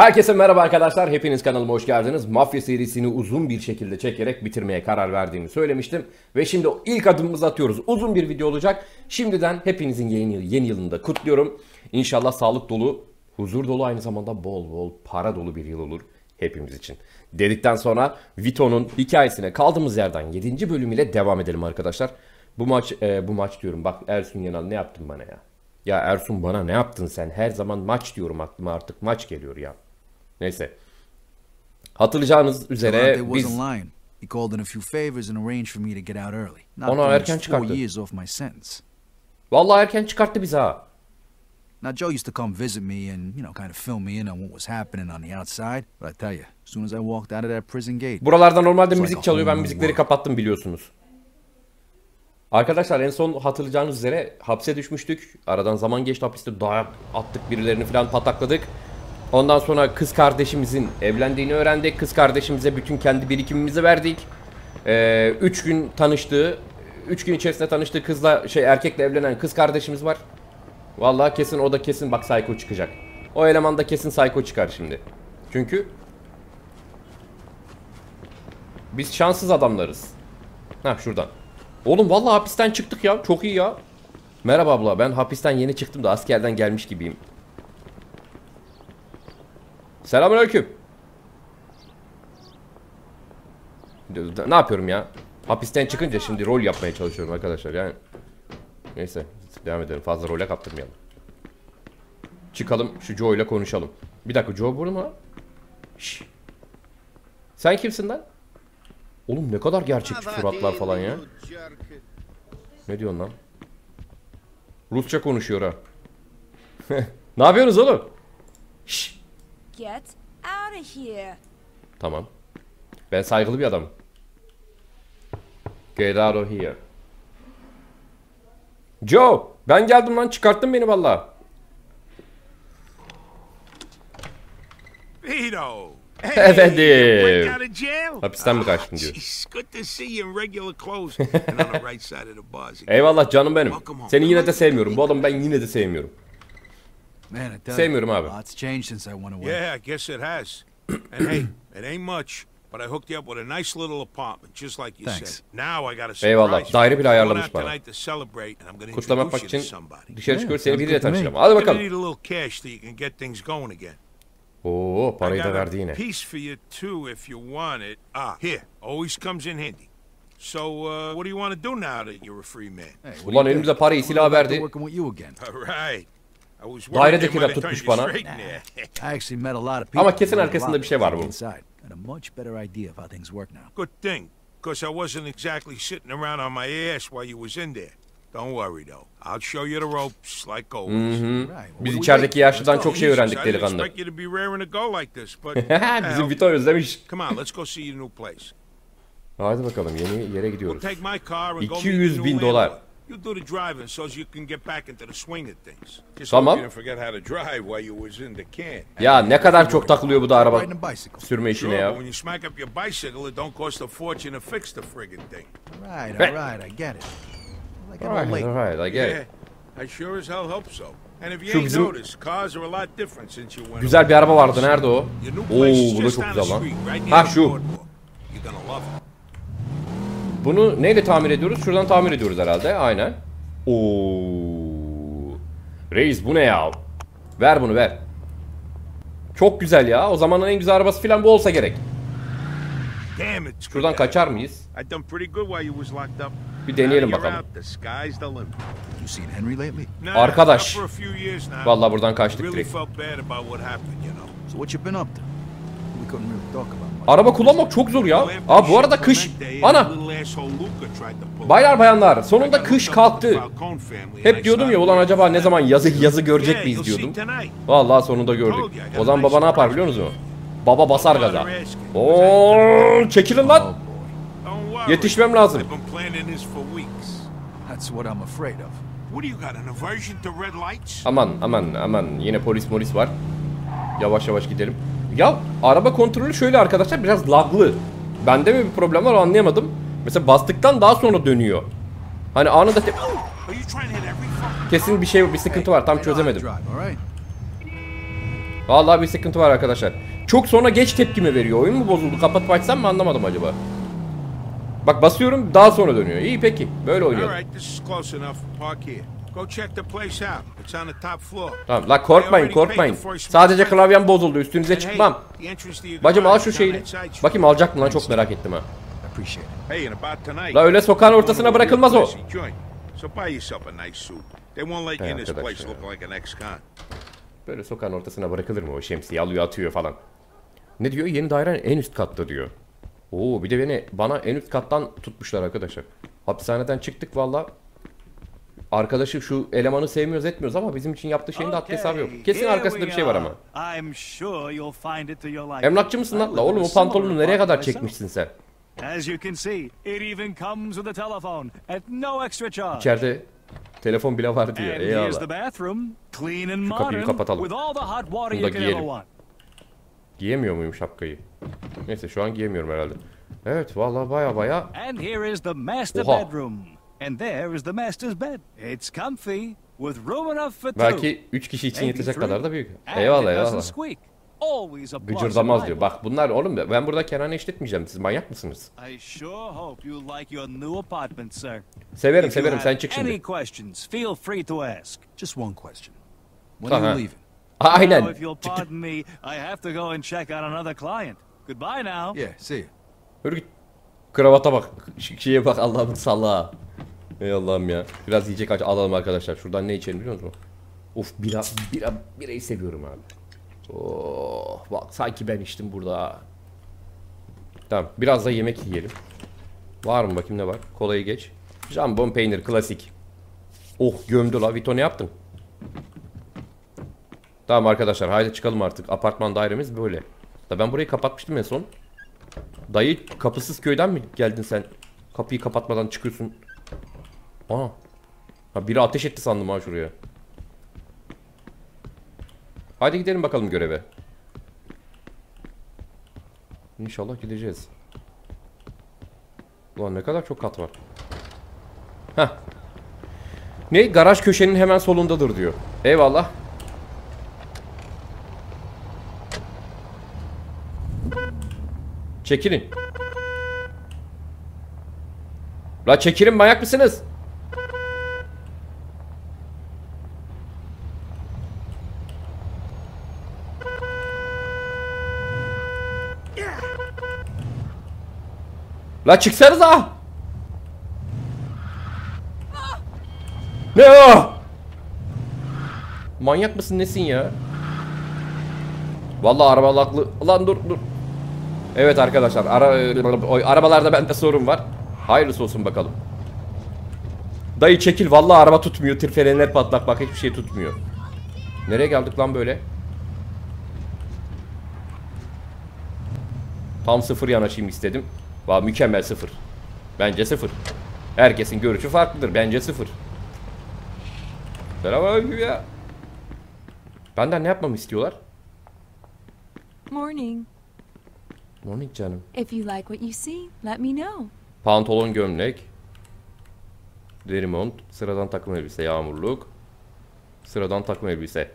Herkese merhaba arkadaşlar. Hepiniz kanalıma hoş geldiniz. Mafya serisini uzun bir şekilde çekerek bitirmeye karar verdiğimi söylemiştim. Ve şimdi ilk adımımızı atıyoruz. Uzun bir video olacak. Şimdiden hepinizin yeni, yeni yılında kutluyorum. İnşallah sağlık dolu, huzur dolu aynı zamanda bol bol para dolu bir yıl olur hepimiz için. Dedikten sonra Vito'nun hikayesine kaldığımız yerden 7. bölüm ile devam edelim arkadaşlar. Bu maç e, bu maç diyorum. Bak Ersun Yanal ne yaptın bana ya? Ya Ersun bana ne yaptın sen? Her zaman maç diyorum aklıma artık maç geliyor ya. Neyse. Hatırlayacağınız üzere biz. He called in a few favors and arranged for me to get out early. Ona almost erken çıkarttı. years off my sentence. vallahi erken çıkarttı bizi ha. Now Joe used to come visit me and, you know, kind of fill me in on what was happening on the outside. But I tell you, as soon as I walked out of that prison gate, Buralarda normalde müzik like çalıyor. Ben müzikleri kapattım biliyorsunuz. Arkadaşlar en son hatırlayacağınız üzere hapse düşmüştük. Aradan zaman geçti hapiste dayak attık birilerini falan patakladık. Ondan sonra kız kardeşimizin evlendiğini öğrendik. Kız kardeşimize bütün kendi birikimimizi verdik. Ee, üç gün tanıştığı, üç gün içerisinde tanıştığı kızla şey erkekle evlenen kız kardeşimiz var. Vallahi kesin o da kesin bak psycho çıkacak. O eleman da kesin psycho çıkar şimdi. Çünkü biz şanssız adamlarız. Ha şuradan. Oğlum vallahi hapisten çıktık ya. Çok iyi ya. Merhaba abla. Ben hapisten yeni çıktım da askerden gelmiş gibiyim. Selamünaleyküm. Ne yapıyorum ya? Hapisten çıkınca şimdi rol yapmaya çalışıyorum arkadaşlar yani. Neyse devam edelim. Fazla role kaptırmayalım. Çıkalım şu Joe ile konuşalım. Bir dakika Joe burada mı? Şşş. Sen kimsin lan? Oğlum ne kadar gerçekçi suratlar falan ya. Ne diyorsun lan? Rusça konuşuyor ha. ne yapıyorsunuz oğlum? Şşş. Get out of here. Tamam. Ben saygılı bir adamım. Get out of here. Joe, ben geldim lan çıkarttın beni valla. Vito. Efendim. break out of jail? Hapisten mi kaçtın diyor. Jeez, good to see you in regular clothes and on the right side of the bars. again. Eyvallah canım benim. Seni yine de sevmiyorum. Bu adamı ben yine de sevmiyorum. Man, I tell Sevmiyorum abi. lot's changed since I went away. Yeah, I guess it has. and hey, it ain't much, but I hooked you up with a nice little apartment, just like you Thanks. said. Now I got a surprise. Eyvallah, daire bile I'm going ayarlamış out bana. tonight to celebrate, and I'm gonna Kutlama yapmak için somebody. dışarı Yeah, çıkıyoruz seni biriyle tanışacağım. Hadi bakalım. need a little cash so you can get things going again. Oo I parayı da got verdi yine. piece for you too if you want it. Ah, here, always comes in handy. So, uh, what do you want to do now that you're a free man? Hey, Ulan elimize parayı silah verdi. Working with you again. All right. Daire worried they de kira might have tutmuş bana. straight in there. I actually met a lot of people. Ama kesin arkasında bir şey var bunun. Inside. Got a much better idea of how things work now. Good thing, because I wasn't exactly sitting around on my ass while you was in there. Don't worry though. I'll show you the ropes like always. Right. well, Biz içerideki yaşlıdan çok şey öğrendik delikanlı. expect you to be raring to go like this, but what the Bizim hell? Vito özlemiş. Come on, let's go see your new place. Hadi bakalım yeni yere gidiyoruz. take my car and go meet 200 your bin dolar. You do the driving so you can get back into the swing of things. Just Tamam. you forget how to drive while you was in the can. Ya ne kadar çok takılıyor bu da araba Riding a bicycle. sürme işine ya. when you smack up your bicycle, it don't cost a fortune to fix the friggin' thing. Right, all right, I get it. Like Alright, late. alright, I get it. Yeah, I sure as hell hope so. And if you Şu ain't bizim- noticed, cars are a lot different since you went Güzel bir araba vardı. Nerede o? Oo bu da çok güzel lan. Ha şu. boardwalk. You're gonna love it. Bunu neyle tamir ediyoruz? Şuradan tamir ediyoruz herhalde. Aynen. Oo. Reis bu ne ya? Ver bunu ver. Çok güzel ya. O zamanın en güzel arabası falan bu olsa gerek. Şuradan kaçar mıyız? Bir deneyelim bakalım. Arkadaş. Vallahi buradan kaçtık direkt. Araba kullanmak çok zor ya. Aa bu arada kış. Ana. Baylar bayanlar sonunda kış kalktı. Hep diyordum ya ulan acaba ne zaman yazı yazı görecek miyiz diyordum. Vallahi sonunda gördük. O zaman baba ne yapar biliyor musunuz? Baba basar gaza. Oo, çekilin lan. Yetişmem lazım. Aman aman aman yine polis polis var. Yavaş yavaş gidelim. Ya araba kontrolü şöyle arkadaşlar biraz laglı. Bende mi bir problem var anlayamadım. Mesela bastıktan daha sonra dönüyor. Hani anında te- kesin bir şey bir sıkıntı var tam çözemedim. Vallahi bir sıkıntı var arkadaşlar. Çok sonra geç tepkimi veriyor. Oyun mu bozuldu? Kapatıp açsam mı anlamadım acaba. Bak basıyorum daha sonra dönüyor. İyi peki. Böyle oynayalım. Tamam la korkmayın korkmayın. Sadece klavyem bozuldu. Üstünüze çıkmam. Bacım al şu şeyini. Bakayım alacak mı lan çok merak ettim ha. I appreciate it. Hey, and about tonight. La öyle sokağın ortasına bırakılmaz o. Classy joint. So buy yourself a nice suit. They won't let you in this arkadaş place ya. looking like an ex-con. Böyle sokağın ortasına bırakılır mı o şemsiye alıyor atıyor falan. Ne diyor? Yeni dairen en üst katta diyor. Oo bir de beni bana en üst kattan tutmuşlar arkadaşlar. Hapishaneden çıktık valla. Arkadaşı şu elemanı sevmiyoruz etmiyoruz ama bizim için yaptığı şeyin de haddi hesabı yok. Kesin arkasında bir şey var ama. Emlakçı mısın lan? La oğlum o pantolonu nereye kadar çekmişsin sen? As you can see, it even comes with a telephone at no extra charge. İçeride telefon bile var diyor. And here's the bathroom, clean and Şu kapıyı modern, kapatalım. with all the hot water Bunu da you can ever giyelim. want. Giyemiyor muyum şapkayı? Neyse şu an giyemiyorum herhalde. Evet vallahi baya baya And here is the master Oha. bedroom. And there is the master's bed. It's comfy, with room enough for two. belki 3 kişi için yetecek kadar da büyük. Eyvallah eyvallah. Gıcırdamaz diyor. Bak bunlar oğlum ben burada kerane işletmeyeceğim. Siz manyak mısınız? I sure hope you like your new apartment, sir. Severim severim sen have çık any şimdi. questions, feel free to ask. Just one question. When are you leaving? Aynen. Now, if you'll pardon me, I have to go and check out another client. Goodbye now. Yeah, see you. Yürü git. Kravata bak. Ş- Şeye bak Allah'ım salla. Ey Allah'ım ya. Biraz yiyecek aç alalım arkadaşlar. Şuradan ne içelim biliyor musunuz? Of bira, bira, birayı seviyorum abi. Oh, bak sanki ben içtim burada. Tamam biraz da yemek yiyelim. Var mı bakayım ne var? Kolayı geç. Jambon peynir klasik. Oh gömdü la. Vito ne yaptın? Tamam arkadaşlar haydi çıkalım artık. Apartman dairemiz böyle. Da ben burayı kapatmıştım en son. Dayı kapısız köyden mi geldin sen? Kapıyı kapatmadan çıkıyorsun. Aa. Ha biri ateş etti sandım ha şuraya. Hadi gidelim bakalım göreve. İnşallah gideceğiz. Ulan ne kadar çok kat var. Heh. Ne? Garaj köşenin hemen solundadır diyor. Eyvallah. Çekilin. La çekilin manyak mısınız? La çıksanıza. Ne o? Manyak mısın nesin ya? Vallahi arabalaklı. Lan dur dur. Evet arkadaşlar ara, arabalarda bende sorun var. Hayırlısı olsun bakalım. Dayı çekil vallahi araba tutmuyor. Tır frenler patlak bak hiçbir şey tutmuyor. Nereye geldik lan böyle? Tam sıfır yanaşayım istedim. Valla mükemmel sıfır. Bence sıfır. Herkesin görüşü farklıdır. Bence sıfır. Selamünaleyküm ya. Benden ne yapmamı istiyorlar? Morning. Morning canım. If you like what you see, let me know. Pantolon gömlek. Deri mont. Sıradan takım elbise. Yağmurluk. Sıradan takım elbise.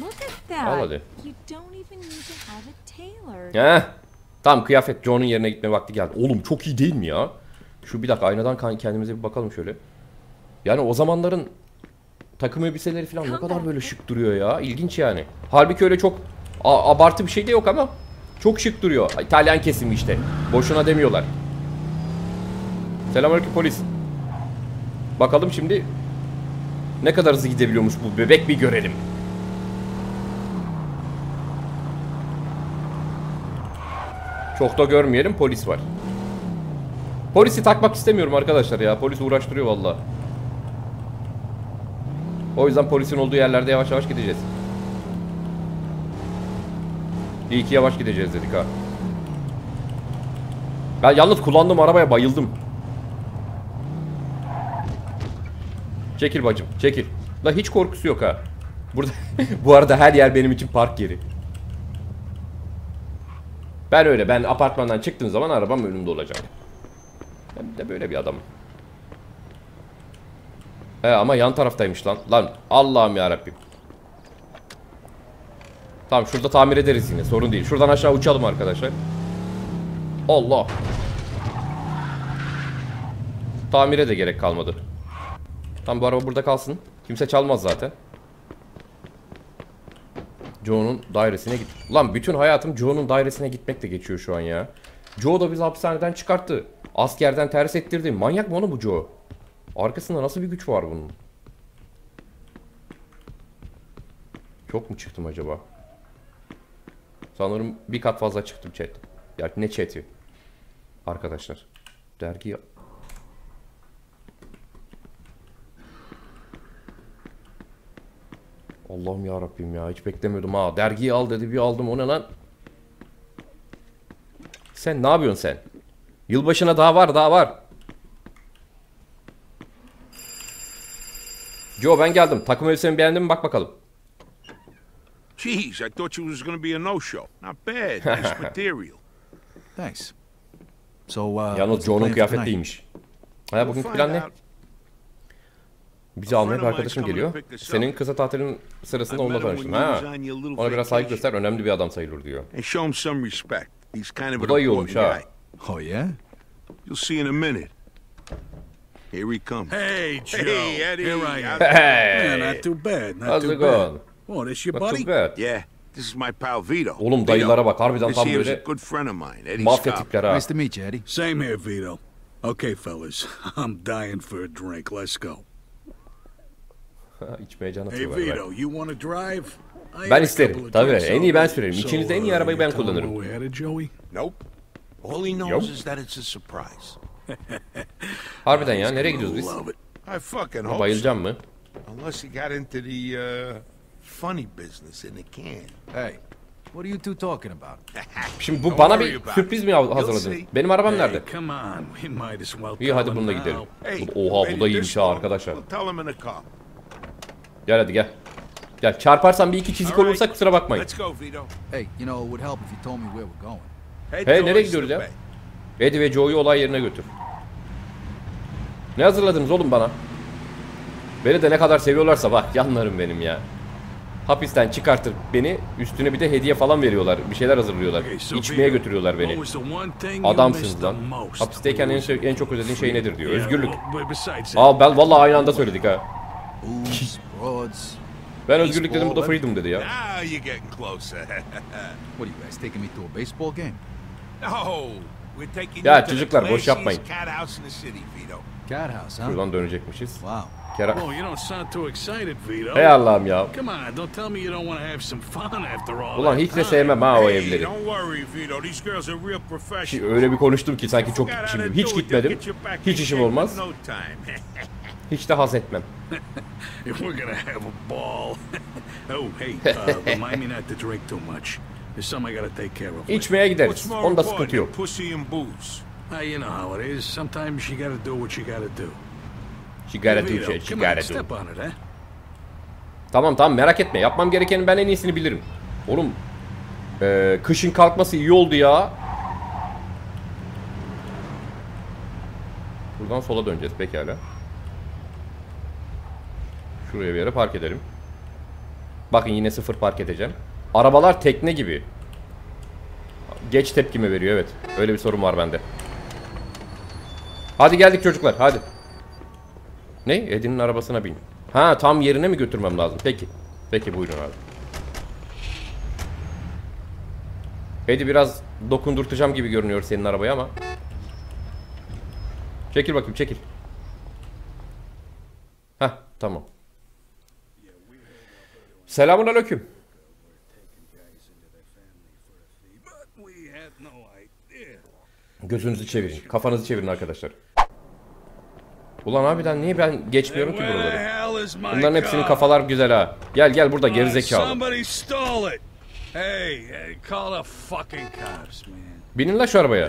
Look at Al that. hadi. You don't even need to have it tailored. Heh. Tam kıyafet. John'un yerine gitme vakti geldi. Oğlum çok iyi değil mi ya? Şu bir dakika aynadan kendimize bir bakalım şöyle. Yani o zamanların takım elbiseleri falan ne kadar böyle şık duruyor ya. İlginç yani. Halbuki öyle çok abartı bir şey de yok ama çok şık duruyor. İtalyan kesimi işte. Boşuna demiyorlar. Selamünaleyküm polis. Bakalım şimdi ne kadar hızlı gidebiliyormuş bu bebek bir görelim. Çok da görmeyelim polis var. Polisi takmak istemiyorum arkadaşlar ya. Polis uğraştırıyor valla. O yüzden polisin olduğu yerlerde yavaş yavaş gideceğiz. İyi ki yavaş gideceğiz dedik ha. Ben yalnız kullandığım arabaya bayıldım. Çekil bacım, çekil. La hiç korkusu yok ha. Burada bu arada her yer benim için park yeri. Ben öyle. Ben apartmandan çıktığım zaman arabam önümde olacak. Ben de böyle bir adamım. He ama yan taraftaymış lan. Lan Allah'ım ya Rabbim. Tamam şurada tamir ederiz yine sorun değil. Şuradan aşağı uçalım arkadaşlar. Allah. Tamire de gerek kalmadı. Tamam bu araba burada kalsın. Kimse çalmaz zaten. Joe'nun dairesine git. Ulan bütün hayatım Joe'nun dairesine gitmekle geçiyor şu an ya. Joe da bizi hapishaneden çıkarttı. Askerden ters ettirdi. Manyak mı oğlum bu Joe? Arkasında nasıl bir güç var bunun? Çok mu çıktım acaba? Sanırım bir kat fazla çıktım chat. Ya ne chat'i? Arkadaşlar. Dergi Allah'ım ya Rabbim ya hiç beklemiyordum ha. Dergiyi al dedi bir aldım o ne lan? Sen ne yapıyorsun sen? Yılbaşına daha var daha var. Joe ben geldim. Takım elbisemi beğendin mi bak bakalım. Jeez, I thought you was gonna be a no-show. Not bad. Nice material. Thanks. So, uh, Yalnız Joe'nun kıyafet değilmiş. Ha find plan ne? Bizi almaya bir arkadaşım geliyor. Senin kısa tatilin sırasında onunla tanıştım. Ha. Ona biraz saygı göster. Önemli bir adam sayılır diyor. And show him some respect. He's kind of Bu da iyi olmuş ha. guy. Oh, yeah? You'll see in a minute. Here he comes. Hey, Joe. Hey, Eddie. Here I am. Hey! Yeah, not too bad. Not How's too it bad. going? Oh, this your Not buddy? too bad. Yeah, this is my pal Vito. Oğlum dayılara bak, harbiden tam böyle a good friend of mine, Eddie Mafya tipler ha. Nice to meet you, Eddie. Same here, Vito. Okay, fellas, I'm dying for a drink. Let's go. İçmeye can Hey, atıyorlar. Vito, belki. you want to drive? I Ben isterim, tabii. En iyi ben sürerim. İçinizde en iyi uh, arabayı you ben kullanırım. Nope. All he knows Nope. is that it's a surprise. Harbiden ya nereye gidiyoruz biz? Love it. I fucking hope Bayılacağım so. mı? Unless he got into the uh, funny business in the can. Hey, what are you two talking about? Şimdi bu bana bir sürpriz mi hazırladın? Benim arabam Hey, nerede? come on. We might as well İyi hadi bununla gidelim. Hey, Oha bu da iyiymiş ha arkadaşlar. We'll tell him in the car. Gel hadi gel. Gel çarparsan bir iki çizik olursa kusura bakmayın. Hey, you know, it would help if you told me where we're going. Head Hey, nereye gidiyoruz ya? Eddie ve Joe'yu olay yerine götür. Ne hazırladınız oğlum bana? Beni de ne kadar seviyorlarsa bak yanlarım benim ya. Hapisten çıkartır beni üstüne bir de hediye falan veriyorlar. Bir şeyler hazırlıyorlar. İçmeye götürüyorlar beni. Adamsınız lan. Hapisteyken en, en çok özlediğin şey nedir diyor. Özgürlük. Aa ben vallahi aynı anda söyledik ha. Ben özgürlük dedim bu da freedom dedi ya. Now you're getting closer. What are you guys taking me to a baseball game? no, we're taking Ya you to the çocuklar, boş yapmayın. cat house in the city, Vito. Cat house, huh? Şuradan dönecekmişiz. Wow. Kera... Oh, you don't sound too excited, Vito. Hey Allah'ım ya. Come on, don't tell me you don't want to have some fun after all. Ulan hiç de sevmem ha o evleri. don't worry, Vito. These girls are real Ki professionals. Öyle bir konuştum ki sanki çok şimdi to hiç do it, they'll gitmedim. Hiç işim olmaz. Hiç de haz etmem. We're gonna have a ball. oh, hey, uh, remind me not to drink too much. There's something I gotta take care of. İçmeye gideriz. Onda sıkıntı yok. pussy and booze? Ah, you know how it is. Sometimes you gotta do what you gotta do. She gotta do shit, she gotta do. Tamam tamam merak etme. Yapmam gerekenin ben en iyisini bilirim. Oğlum eee, kışın kalkması iyi oldu ya. Buradan sola döneceğiz pekala. Şuraya bir yere park edelim. Bakın yine sıfır park edeceğim. Arabalar tekne gibi. Geç tepkime veriyor evet. Öyle bir sorun var bende. Hadi geldik çocuklar hadi. Ne? Edin'in arabasına bin. Ha tam yerine mi götürmem lazım? Peki. Peki buyurun abi. Edi biraz dokundurtacağım gibi görünüyor senin arabaya ama. Çekil bakayım çekil. Hah tamam. Selamun aleyküm. Gözünüzü çevirin. Kafanızı çevirin arkadaşlar. Ulan harbiden niye ben geçmiyorum ki buraları? Bunların hepsinin kafalar güzel ha. Gel gel burada gerizekalı. Binin la şu arabaya.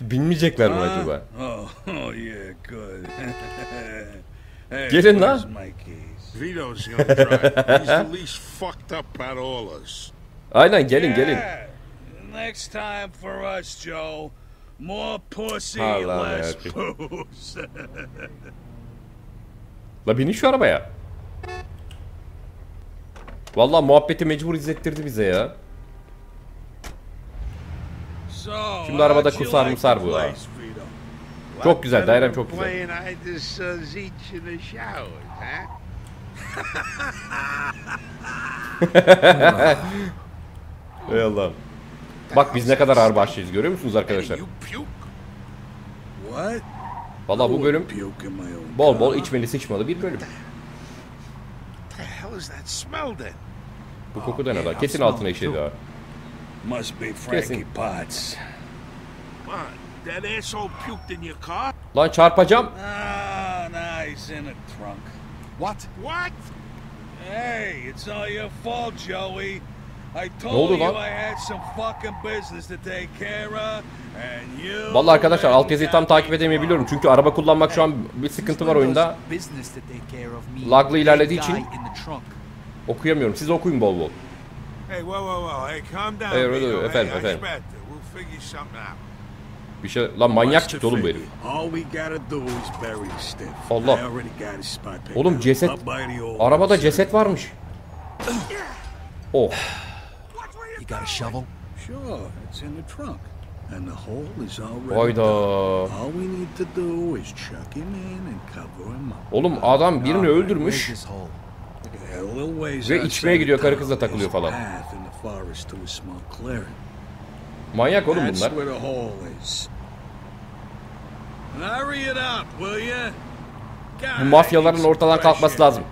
Binmeyecekler mi acaba? Hey, Get in there. Vito's gonna drive. He's the least fucked up out of all us. Aynen gelin gelin. Next time for us, Joe. More pussy, Allah less booze. La binin şu arabaya. Vallahi muhabbeti mecbur izlettirdi bize ya. Şimdi arabada kusar musar bu ha. Çok güzel, dairem çok güzel. Ey Allah'ım. Bak biz ne kadar ağır başlıyız görüyor musunuz arkadaşlar? Vallahi bu bölüm bol bol içmeli sıçmalı bir bölüm. Bu koku da ne lan? Kesin altına işedi ha. Must That asshole puked in your car? Lan çarpacağım. Ah, nah, he's in the trunk. What? What? Hey, it's all your fault, Joey. I told you lan? I had some fucking business to take care of, and you. Vallahi arkadaşlar let altyazıyı tam takip edemeyebiliyorum. Çünkü araba kullanmak şu an bir sıkıntı var oyunda. Laglı ilerlediği için-. Okuyamıyorum. Siz okuyun bol bol. Hey, whoa, whoa, whoa. Hey, calm down. Hey, efendim, efendim. Inspector, We'll figure something out. Bir şey lan manyak çıktı oğlum bu herif. Allah. Oğlum ceset. Arabada ceset varmış. Oh. Hayda. Oğlum adam birini öldürmüş. Ve içmeye gidiyor, karı kızla takılıyor falan. Manyak oğlum bunlar. where the hole is. Hurry it up, will ya? Bu mafyaların ortadan kalkması lazım.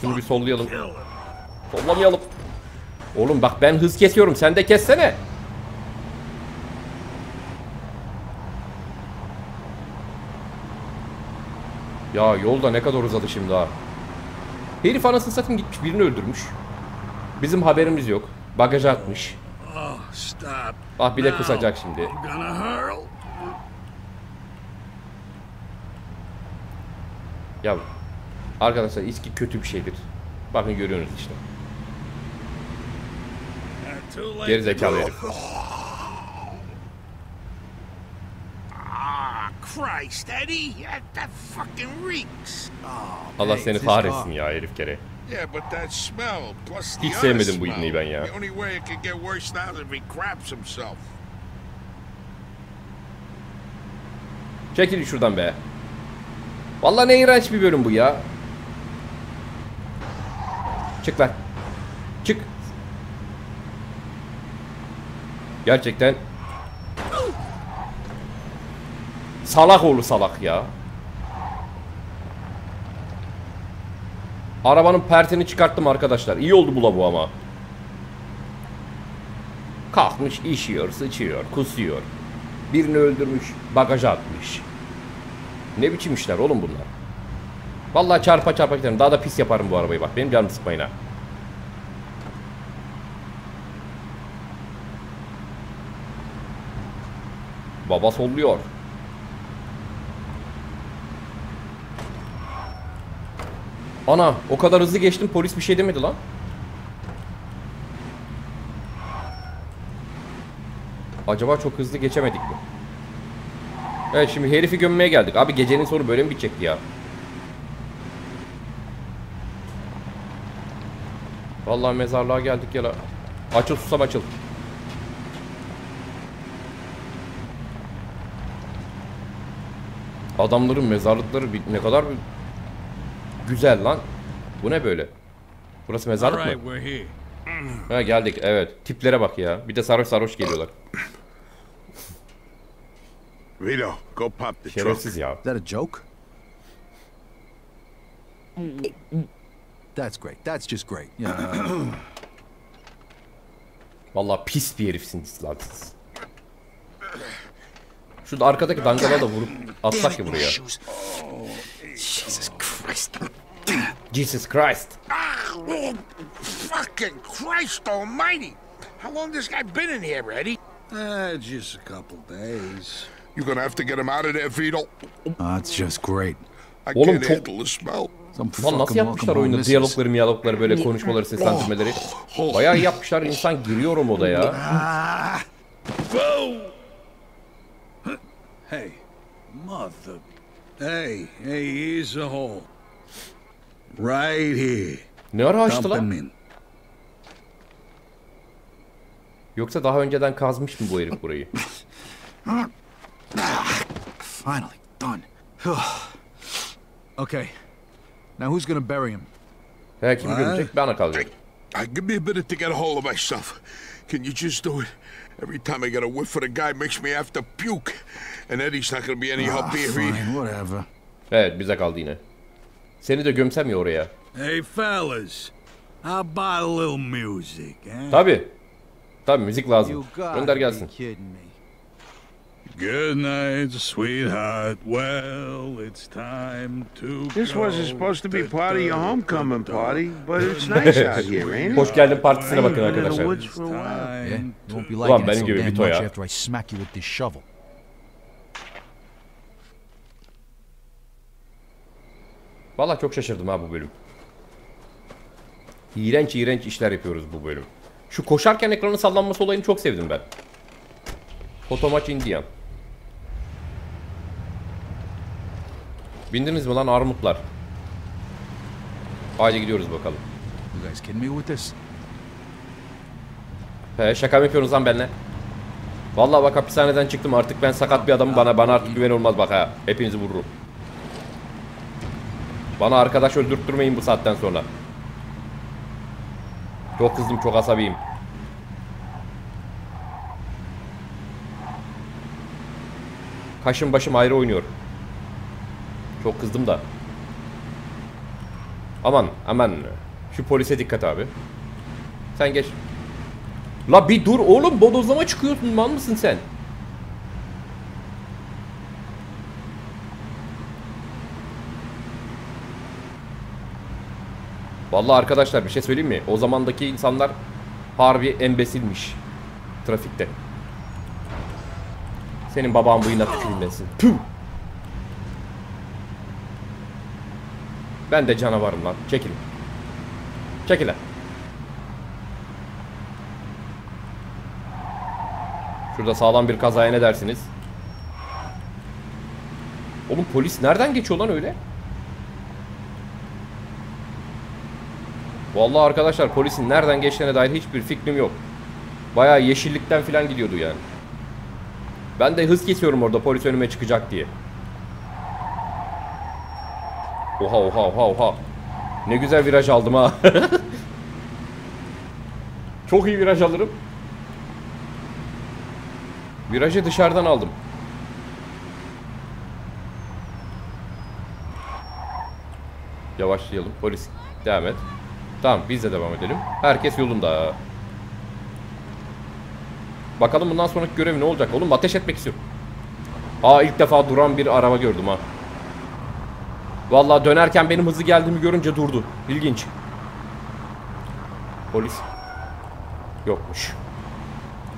Şunu bir sollayalım. Sollamayalım. Oğlum bak ben hız kesiyorum. Sen de kessene. Ya yolda ne kadar uzadı şimdi ha. Herif anasını satayım gitmiş birini öldürmüş. Bizim haberimiz yok. Bagaja atmış. Oh. Ah bir de kusacak şimdi. I'm gonna hurl. Ya arkadaşlar içki kötü bir şeydir. Bakın görüyorsunuz işte. Too late Geri to zekalı go. herif. Ah. Allah Hey, seni kahretsin ya herif kere. Yeah, but that smell, plus the Hiç sevmedim bu ibneyi ben ya. The only way it could get worse now is if he craps himself. Çekil şuradan be. Vallahi ne iğrenç bir bölüm bu ya. Çık lan. Çık. Gerçekten salak oğlu salak ya. Arabanın pertini çıkarttım arkadaşlar. İyi oldu bu la bu ama. Kalkmış işiyor, sıçıyor, kusuyor. Birini öldürmüş, bagaja atmış. Ne biçim işler oğlum bunlar? Vallahi çarpa çarpa giderim. Daha da pis yaparım bu arabayı bak. Benim canımı sıkmayın ha. Baba solluyor. Ana o kadar hızlı geçtim polis bir şey demedi lan. Acaba çok hızlı geçemedik mi? Evet şimdi herifi gömmeye geldik. Abi gecenin sonu böyle mi bitecekti ya? Vallahi mezarlığa geldik ya la. Açıl susam açıl. Adamların mezarlıkları ne kadar güzel lan. Bu ne böyle? Burası mezarlık mı? Ha geldik evet. Tiplere bak ya. Bir de sarhoş sarhoş geliyorlar. Vito, go pop the trunk. Şerefsiz ya. Is that a joke? That's great. That's just great. Yeah. Vallahi pis bir herifsiniz lan siz. Şu arkadaki dangala da vurup atsak ya buraya. Jesus Christ. Jesus Christ. Oh, fucking Christ almighty. How long this guy been in here, Eddie? Uh, just a couple days. You're gonna have to get him out of there, Vito. That's just great. I Oğlum can't çok- handle the smell. Some Lan nasıl yapmışlar oyunda diyalogları miyalogları böyle konuşmaları seslendirmeleri. Bayağı iyi yapmışlar insan giriyor o moda ya. Hey, mother. Hey, hey, here's a hole. Right here. Ne ara açtı lan? Yoksa daha önceden kazmış mı bu herif burayı? Finally, done. okay. Now who's gonna bury him? He kim gömecek? Bana kalacak. Uh, give me a minute to get a hold of myself. Can you just do it? Every time I get a whiff of the guy makes me have to puke. And Eddie's not gonna be any help Ah, here. fine, whatever. Evet bize kaldı yine. Seni de gömsem ya oraya. Hey, fellas. How about a little music, eh? Tabi. Tabi müzik lazım. You gotta Gönder gelsin. Good night, sweetheart. Well, it's time to This wasn't supposed to be part of your homecoming party, but it's nice out here, ain't it? Hoş geldin partisine bakın Been in the arkadaşlar. woods for a while. Yeah, you won't be Ulan benim so gibi damn Vito much ya. after I smack you with this shovel. Valla çok şaşırdım ha bu bölüm. İğrenç iğrenç işler yapıyoruz bu bölüm. Şu koşarken ekranın sallanması olayını çok sevdim ben. Fotomaç Indian. Bindiniz mi lan armutlar? Haydi gidiyoruz bakalım. You guys kidding me with this? He şaka mı yapıyorsunuz lan benimle? Vallahi bak hapishaneden çıktım artık ben sakat bir adamım bana bana artık güven olmaz bak ha. Hepinizi vururum. Bana arkadaş öldürttürmeyin bu saatten sonra. Çok kızdım çok asabiyim. Kaşım başım ayrı oynuyor. Çok kızdım da. Aman aman. Şu polise dikkat abi. Sen geç. La bir dur oğlum bodozlama çıkıyorsun mal mısın sen? Vallahi arkadaşlar bir şey söyleyeyim mi? O zamandaki insanlar harbi embesilmiş. Trafikte. Senin baban bu inat tükürmesin. Ben de canavarım lan. Çekilin. Çekilin. Şurada sağlam bir kazaya ne dersiniz? Oğlum polis nereden geçiyor lan öyle? Vallahi arkadaşlar polisin nereden geçtiğine dair hiçbir fikrim yok. Bayağı yeşillikten falan gidiyordu yani. Ben de hız kesiyorum orada polis önüme çıkacak diye. Oha oha oha oha. Ne güzel viraj aldım ha. Çok iyi viraj alırım. Virajı dışarıdan aldım. Yavaşlayalım. Polis devam et. Tamam biz de devam edelim. Herkes yolunda. Bakalım bundan sonraki görev ne olacak? Oğlum ateş etmek istiyorum. Aa ilk defa duran bir araba gördüm ha. Vallahi dönerken benim hızlı geldiğimi görünce durdu. İlginç. Polis. Yokmuş.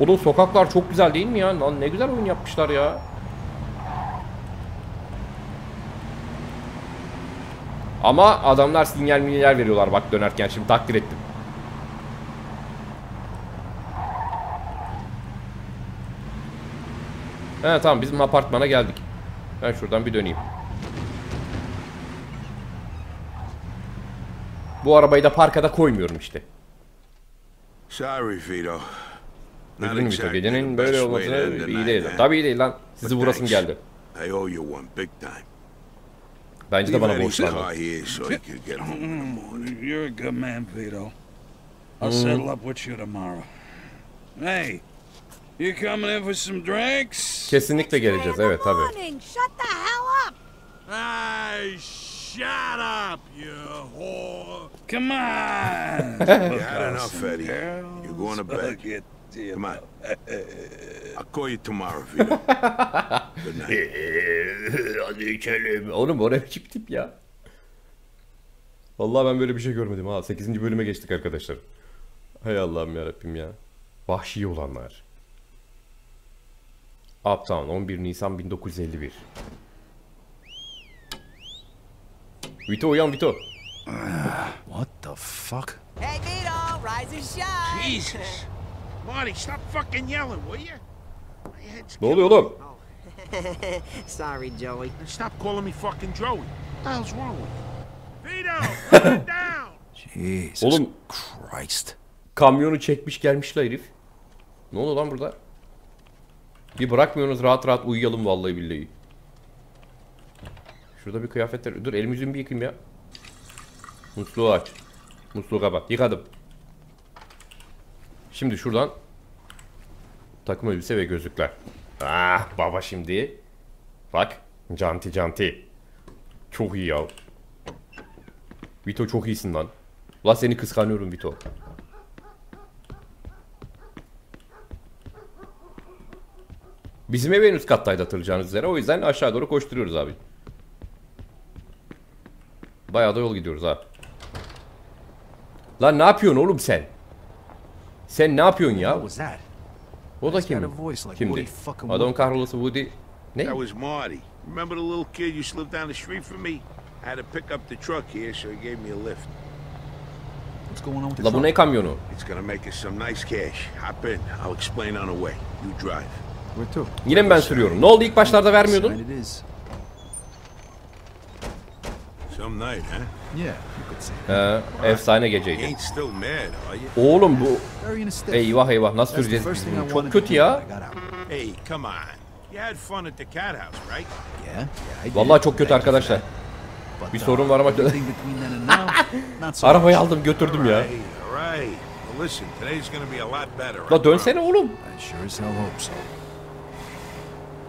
Oğlum sokaklar çok güzel değil mi ya? Lan ne güzel oyun yapmışlar ya. Ama adamlar sinyal minyal veriyorlar bak dönerken şimdi takdir ettim. He tamam bizim apartmana geldik. Ben şuradan bir döneyim. Bu arabayı da parkada koymuyorum işte. Sorry, Vito. Üzgünüm Vito. Gecenin böyle best olması way to end the iyi değil. eh? Tabii iyi değil lan. Sizi vurasım geldi. Bence de bana borçlandı. car here so he could get home in the morning. You're a good man, Vito. I'll settle up with you tomorrow. Hey, you coming in for some drinks? Kesinlikle geleceğiz. Evet tabii. Morning. Shut the hell up. Hey, shut up, you whore! Come on! You had enough, Eddie. You're going to bed. Come on. I'll call you tomorrow, Vito. Good night. Hadi içelim. Oğlum o ne biçim tip ya? Vallahi ben böyle bir şey görmedim ha. 8. bölüme geçtik arkadaşlar. Hay Allah'ım yarabbim ya. Vahşi olanlar. Uptown 11 Nisan 1951. Vito uyan Vito. What the fuck? Hey, Vito, rise and shine. Jesus. Marty, stop fucking yelling, will you? Ne oluyor oğlum? Sorry, Joey. Stop calling me fucking Joey. What the hell's wrong with you? Vito, down! Jesus Oğlum. Christ. Kamyonu çekmiş gelmişler herif. Ne oldu lan burada? Bir bırakmıyorsunuz rahat rahat uyuyalım vallahi billahi. Şurada bir kıyafetler. Dur elimi yüzümü bir yıkayayım ya. Musluğu aç. Musluğu kapat. Yıkadım. Şimdi şuradan takım elbise ve gözlükler. Ah baba şimdi. Bak. Canti canti. Çok iyi ya. Vito çok iyisin lan. La seni kıskanıyorum Vito. Bizim ev en üst kattaydı hatırlayacağınız üzere. O yüzden aşağı doğru koşturuyoruz abi. Bayağı da yol gidiyoruz ha. Lan ne yapıyorsun oğlum sen? Sen ne yapıyorsun ya? O da kim? Kimdi? Adam kahrolası Woody. Ne? That was Marty. Remember the little kid to live down the street from me? I had to pick up the truck here, so he gave me a lift. What's going on with the La bu ne kamyonu? It's gonna make us some nice cash. Hop in. I'll explain on the way. You drive. Yine mi ben sürüyorum? Ne oldu ilk başlarda vermiyordun? He, efsane geceydi. Oğlum bu eyvah eyvah nasıl süreceğiz biz bunu? Çok kötü ya. when I got out. Hey, come on. You had fun at the cat house, right? Yeah, yeah, I did. Vallahi çok kötü arkadaşlar. Bir sorun var ama arabayı aldım götürdüm ya. Hey, all right.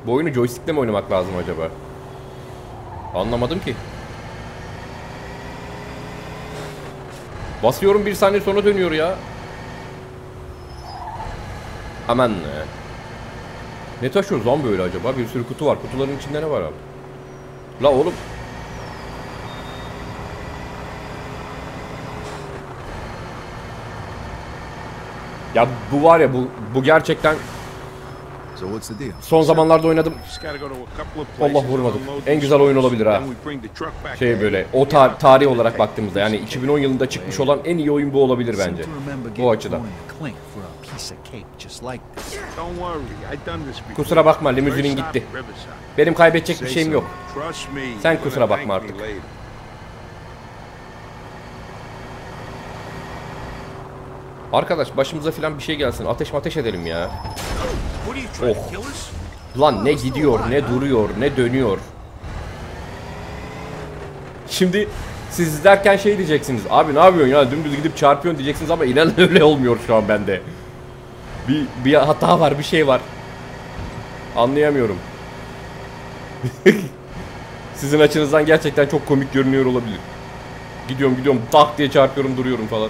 Bu oyunu joystickle mi oynamak lazım acaba? Anlamadım ki. Basıyorum bir saniye sonra dönüyor ya. Aman ne? Ne taşıyoruz lan böyle acaba? Bir sürü kutu var. Kutuların içinde ne var abi? La oğlum. Ya bu var ya bu bu gerçekten So what's the deal? Son zamanlarda oynadım. Allah vurmadım. En güzel oyun olabilir ha. Şey böyle o tar- tarih olarak baktığımızda yani 2010 yılında çıkmış olan en iyi oyun bu olabilir bence. Bu açıdan. Kusura bakma, stop, gitti. Benim kaybedecek bir şeyim yok. Sen kusura bakma artık. Arkadaş başımıza falan bir şey gelsin. Ateş ateş edelim ya. Oh. Lan ne gidiyor, ne duruyor, ne dönüyor. Şimdi siz izlerken şey diyeceksiniz. Abi ne yapıyorsun ya dümdüz gidip çarpıyorsun diyeceksiniz ama inan öyle olmuyor şu an bende. Bir, bir hata var, bir şey var. Anlayamıyorum. Sizin açınızdan gerçekten çok komik görünüyor olabilir. Gidiyorum gidiyorum tak diye çarpıyorum duruyorum falan.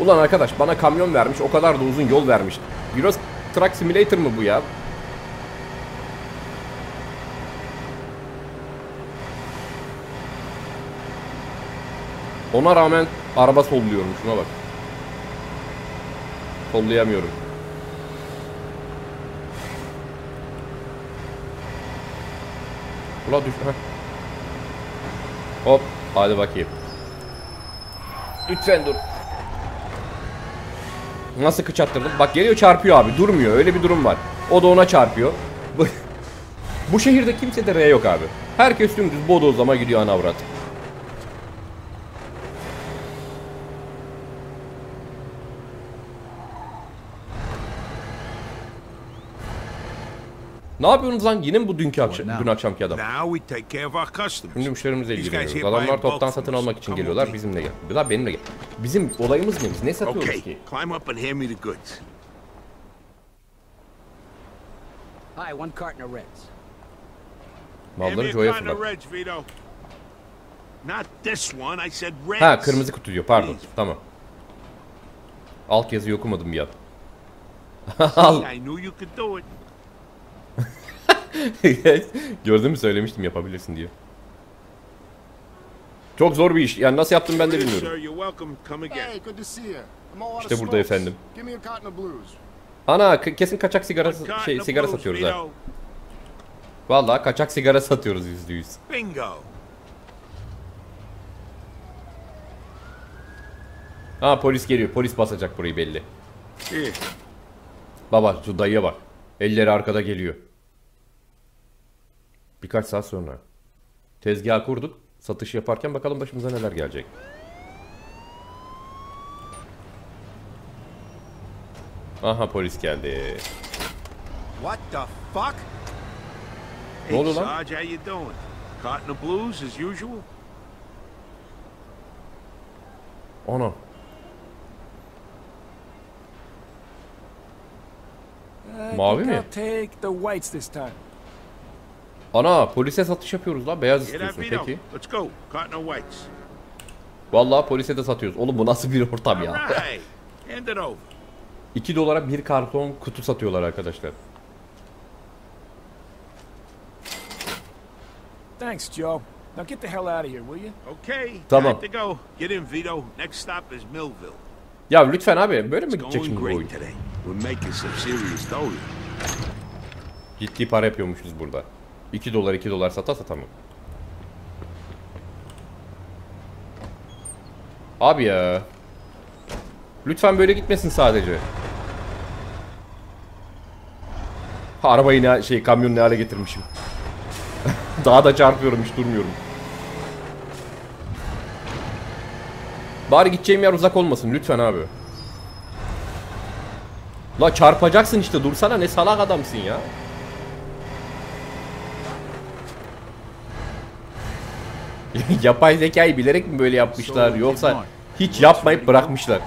Ulan arkadaş bana kamyon vermiş o kadar da uzun yol vermiş. Euro Truck Simulator mı bu ya? Ona rağmen araba solluyorum şuna bak. Sollayamıyorum. Ula düş... Hop. Hadi bakayım. Lütfen dur. Nasıl kıçattırdım? Bak geliyor çarpıyor abi. Durmuyor. Öyle bir durum var. O da ona çarpıyor. Bu, şehirde kimse de R yok abi. Herkes dümdüz bodozlama gidiyor anavrat. Ne yapıyorsunuz lan? Yine mi bu dünkü akşam, dün akşamki adam? Şimdi müşterimizle ilgileniyoruz. Adamlar toptan satın almak için geliyorlar. Bizimle gel. La benimle gel. Bizim olayımız ne? Biz ne satıyoruz ki? Malları Joe'ya fırlat. Reds, Vito. Not this one, I said Reds. Ha kırmızı kutu diyor pardon. Tamam. Alt yazıyı okumadım bir an. Al. I knew you could do it. Gördün mü söylemiştim yapabilirsin diyor. Çok zor bir iş. Yani nasıl yaptım ben de bilmiyorum. İşte burada efendim. Ana kesin kaçak sigara şey sigara satıyoruz ha. Vallahi kaçak sigara satıyoruz yüzde yüz. Bingo. Ha polis geliyor. Polis basacak burayı belli. Baba şu dayıya bak. Elleri arkada geliyor. Birkaç saat sonra. Tezgah kurduk. Satış yaparken bakalım başımıza neler gelecek. Aha polis geldi. What the fuck? Ne oluyor lan? Sarge, how you doing? Caught in the blues as usual? Ana. Mavi mi? take the whites this time. Ana polise satış yapıyoruz lan. Beyaz istiyorsun peki. Vallahi polise de satıyoruz. Oğlum bu nasıl bir ortam ya? Alright. Hand it over. 2 dolara bir karton kutu satıyorlar arkadaşlar. Thanks, Joe. Now get the hell out of here, will you? Okay. Tamam. To go. Get in, Vito. Next stop is Millville. Ya lütfen abi böyle mi gidecek şimdi bu oyun? great today. We're making some serious dough. Ciddi para yapıyormuşuz burada. 2 dolar 2 dolar sata sata mı? Abi ya. Lütfen böyle gitmesin sadece. Arabayı ne şey kamyonu ne hale getirmişim. Daha da çarpıyorum hiç durmuyorum. Bari gideceğim yer uzak olmasın lütfen abi. La çarpacaksın işte dursana ne salak adamsın ya. Yapay zekayı bilerek mi böyle yapmışlar yoksa hiç yapmayıp bırakmışlar.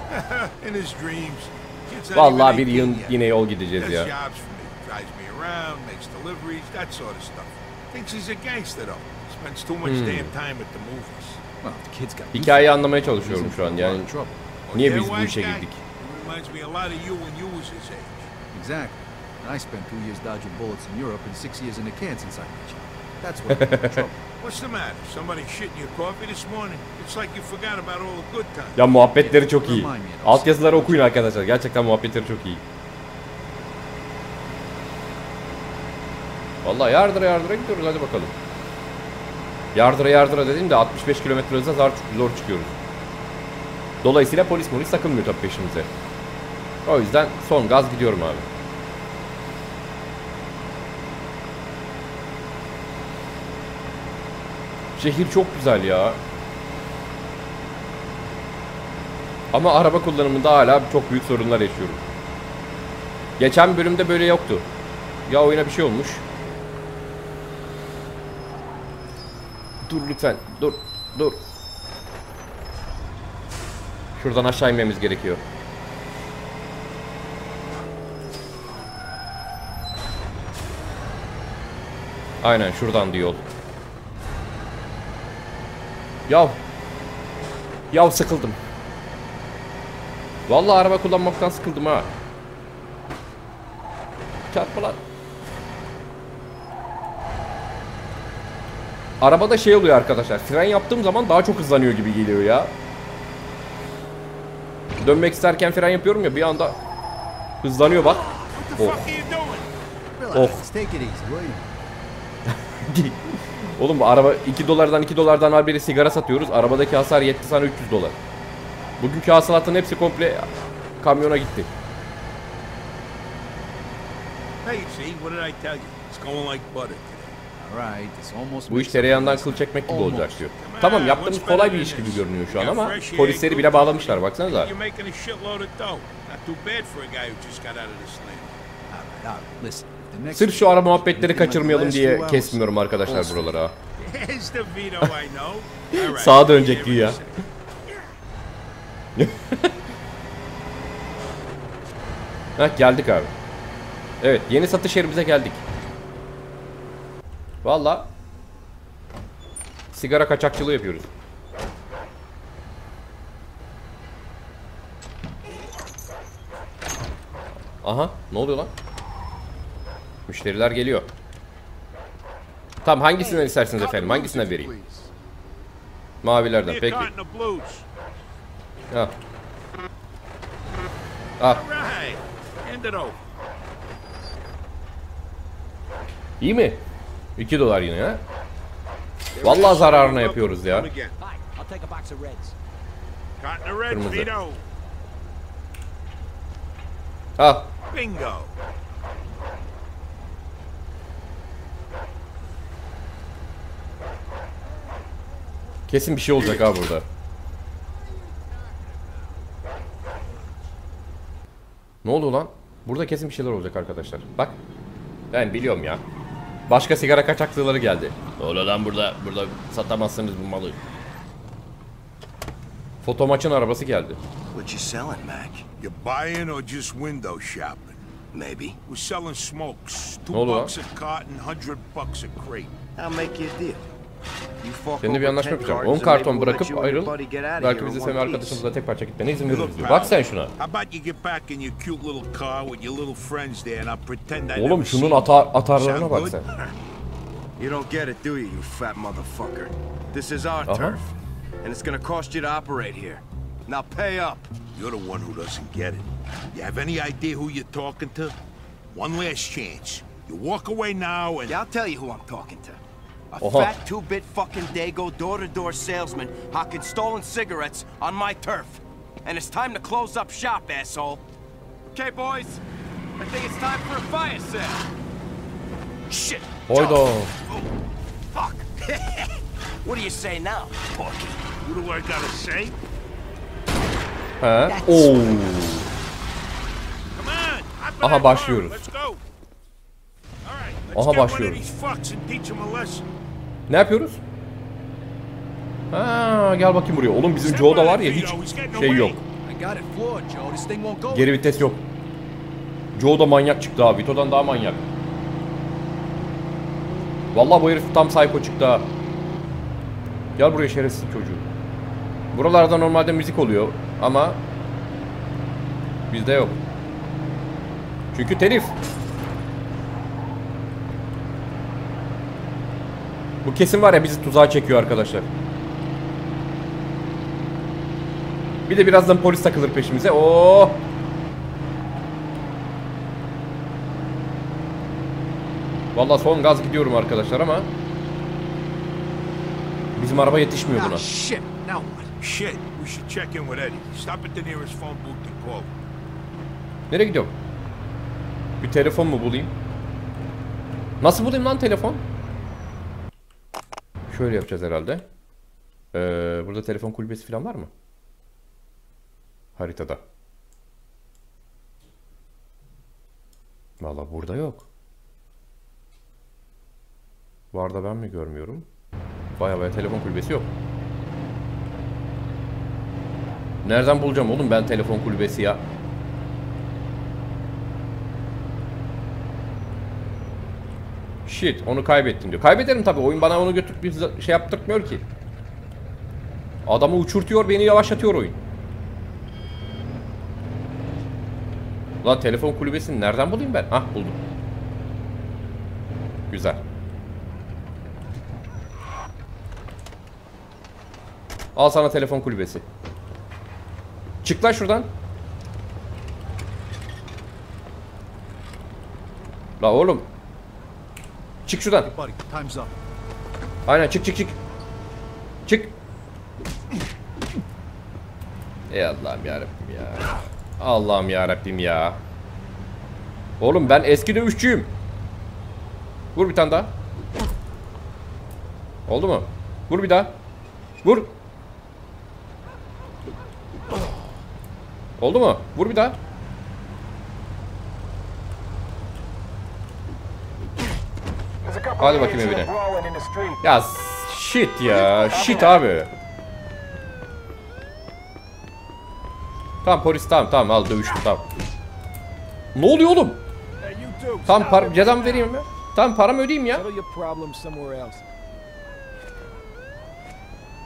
Vallahi bir 18 yıl yine yol gideceğiz ya. Hmm. Hikayeyi anlamaya çalışıyorum şu an yani. Niye biz bu işe girdik? Exactly. I spent two years dodging bullets in Europe and six years in the can since I met you. That's what. What's the matter? Somebody shit in your coffee this morning? It's like you forgot about all the good times. Ya muhabbetleri çok iyi. Altyazıları okuyun arkadaşlar. Gerçekten muhabbetleri çok iyi. Vallahi yardıra yardıra gidiyoruz hadi bakalım. Yardıra yardıra dediğimde 65 kilometre hıza zar, zor çıkıyoruz. Dolayısıyla polis polis takılmıyor tabii peşimize. O yüzden son gaz gidiyorum abi. Şehir çok güzel ya. Ama araba kullanımında hala çok büyük sorunlar yaşıyorum. Geçen bölümde böyle yoktu. Ya oyuna bir şey olmuş. Dur lütfen. Dur. Dur. Şuradan aşağı inmemiz gerekiyor. Aynen şuradan diyor. Yav. Yav sıkıldım. Vallahi araba kullanmaktan sıkıldım ha. Çarpma lan. Arabada şey oluyor arkadaşlar. Fren yaptığım zaman daha çok hızlanıyor gibi geliyor ya. Dönmek isterken fren yapıyorum ya bir anda hızlanıyor bak. Oh. Oh. Oğlum bu araba 2 dolardan 2 dolardan var biri sigara satıyoruz. Arabadaki hasar yetti sana 300 dolar. Bugünkü hasılatın hepsi komple kamyona gitti. Hey, see, what did I tell you? It's going like butter today. All right, this almost Bu iş tereyağından kıl çekmek gibi olacak diyor. Tamam yaptığımız kolay bir iş gibi görünüyor şu an ama polisleri bile bağlamışlar baksanıza. You're making a shitload of dough. Not too bad for a guy who just got out of the slam. All right, all right, listen. Sırf şu ara muhabbetleri kaçırmayalım diye kesmiyorum arkadaşlar buralara. Sağa dönecek güya. Heh geldik abi. Evet yeni satış yerimize geldik. Valla sigara kaçakçılığı yapıyoruz. Aha ne oluyor lan? Müşteriler geliyor. Tamam hangisinden istersiniz efendim? Hangisinden vereyim? Mavilerden peki. Ah over. iyi mi? 2 dolar yine ha. Vallahi zararına yapıyoruz ya. Come again. Hi, I'll take a box of Reds. Caught in the red, Kırmızı. Vito. Ah Bingo. Kesin bir şey olacak ha burada. Ne oldu lan? Burada kesin bir şeyler olacak arkadaşlar. Bak. Ben biliyorum ya. Başka sigara kaçakçıları geldi. Oluyor lan burada? Burada satamazsınız bu malı. Foto maçın arabası geldi. What you selling, Mac? You buying or just window shopping? Maybe. We're selling smokes. Two Ne oldu lan? bucks a carton, hundred bucks a crate. I'll make you a deal. Seninle bir anlaşma 10 yapacağım. 10 cartons and karton bırakıp ayrıl. Belki senin one piece. arkadaşımızla tek parça gitmene izin veririz diyor. Bak sen şuna. Oğlum şunun atar, atarlarına bak sen. You don't get it, do you, you fat motherfucker? This is our turf, and it's gonna cost you to operate here. Now pay up. You're the one who doesn't get it. You have any idea who you're talking to? One last chance. You walk away now and... Yeah, I'll tell you who I'm talking to. A Oha. fat two-bit fucking Dago door-to-door salesman hawking stolen cigarettes on my turf. And it's time to close up shop, asshole. Okay, boys. I think it's time for a fire sale. Shit. Hayda. Joe. Oh, fuck. what do you say now, Porky? What do I gotta say? He? Oo. Oh. Come on! hop in Aha, that başlıyoruz. car, Let's go! Alright, let's Aha, get one of başlıyoruz. Ne yapıyoruz? Ha, gel bakayım buraya. Oğlum bizim Joe'da var ya hiç şey yok. Joe. Geri vites yok. Joe'da manyak çıktı abi. Vito'dan daha manyak. Vallahi bu herif tam psycho çıktı ha. Gel buraya şerefsiz çocuğu. Buralarda normalde müzik oluyor ama bizde yok. Çünkü telif. Bu kesin var ya bizi tuzağa çekiyor arkadaşlar. Bir de birazdan polis takılır peşimize. Oo! Vallahi son gaz gidiyorum arkadaşlar ama bizim araba yetişmiyor buna. Ah, shit. Now what? Shit, we should check in with Eddie. Stop at the nearest phone booth and call. Nereye gidiyorum? Bir telefon mu bulayım? Nasıl bulayım lan telefon? Şöyle yapacağız herhalde. Ee, burada telefon kulübesi falan var mı? Haritada. Vallahi burada yok. Var da ben mi görmüyorum? Baya baya telefon kulübesi yok. Nereden bulacağım oğlum ben telefon kulübesi ya? Shit onu kaybettim diyor. Kaybederim tabii. Oyun bana onu götürüp bir şey yaptırmıyor ki. Adamı uçurtuyor beni yavaşlatıyor oyun. Lan telefon kulübesini nereden bulayım ben? Hah buldum. Güzel. Al sana telefon kulübesi. Çık lan şuradan. La oğlum. Çık şuradan. Aynen çık çık çık. Çık. Ey Allah'ım yarabbim ya. Allah'ım yarabbim ya. Oğlum ben eski dövüşçüyüm. Vur bir tane daha. Oldu mu? Vur bir daha. Vur. Oldu mu? Vur bir daha. Hadi bakayım evine. Ya shit ya. Shit abi. Tamam polis tamam tamam al dövüştüm tamam. Ne oluyor oğlum? Tamam par cezamı vereyim ya. Tamam paramı ödeyeyim ya.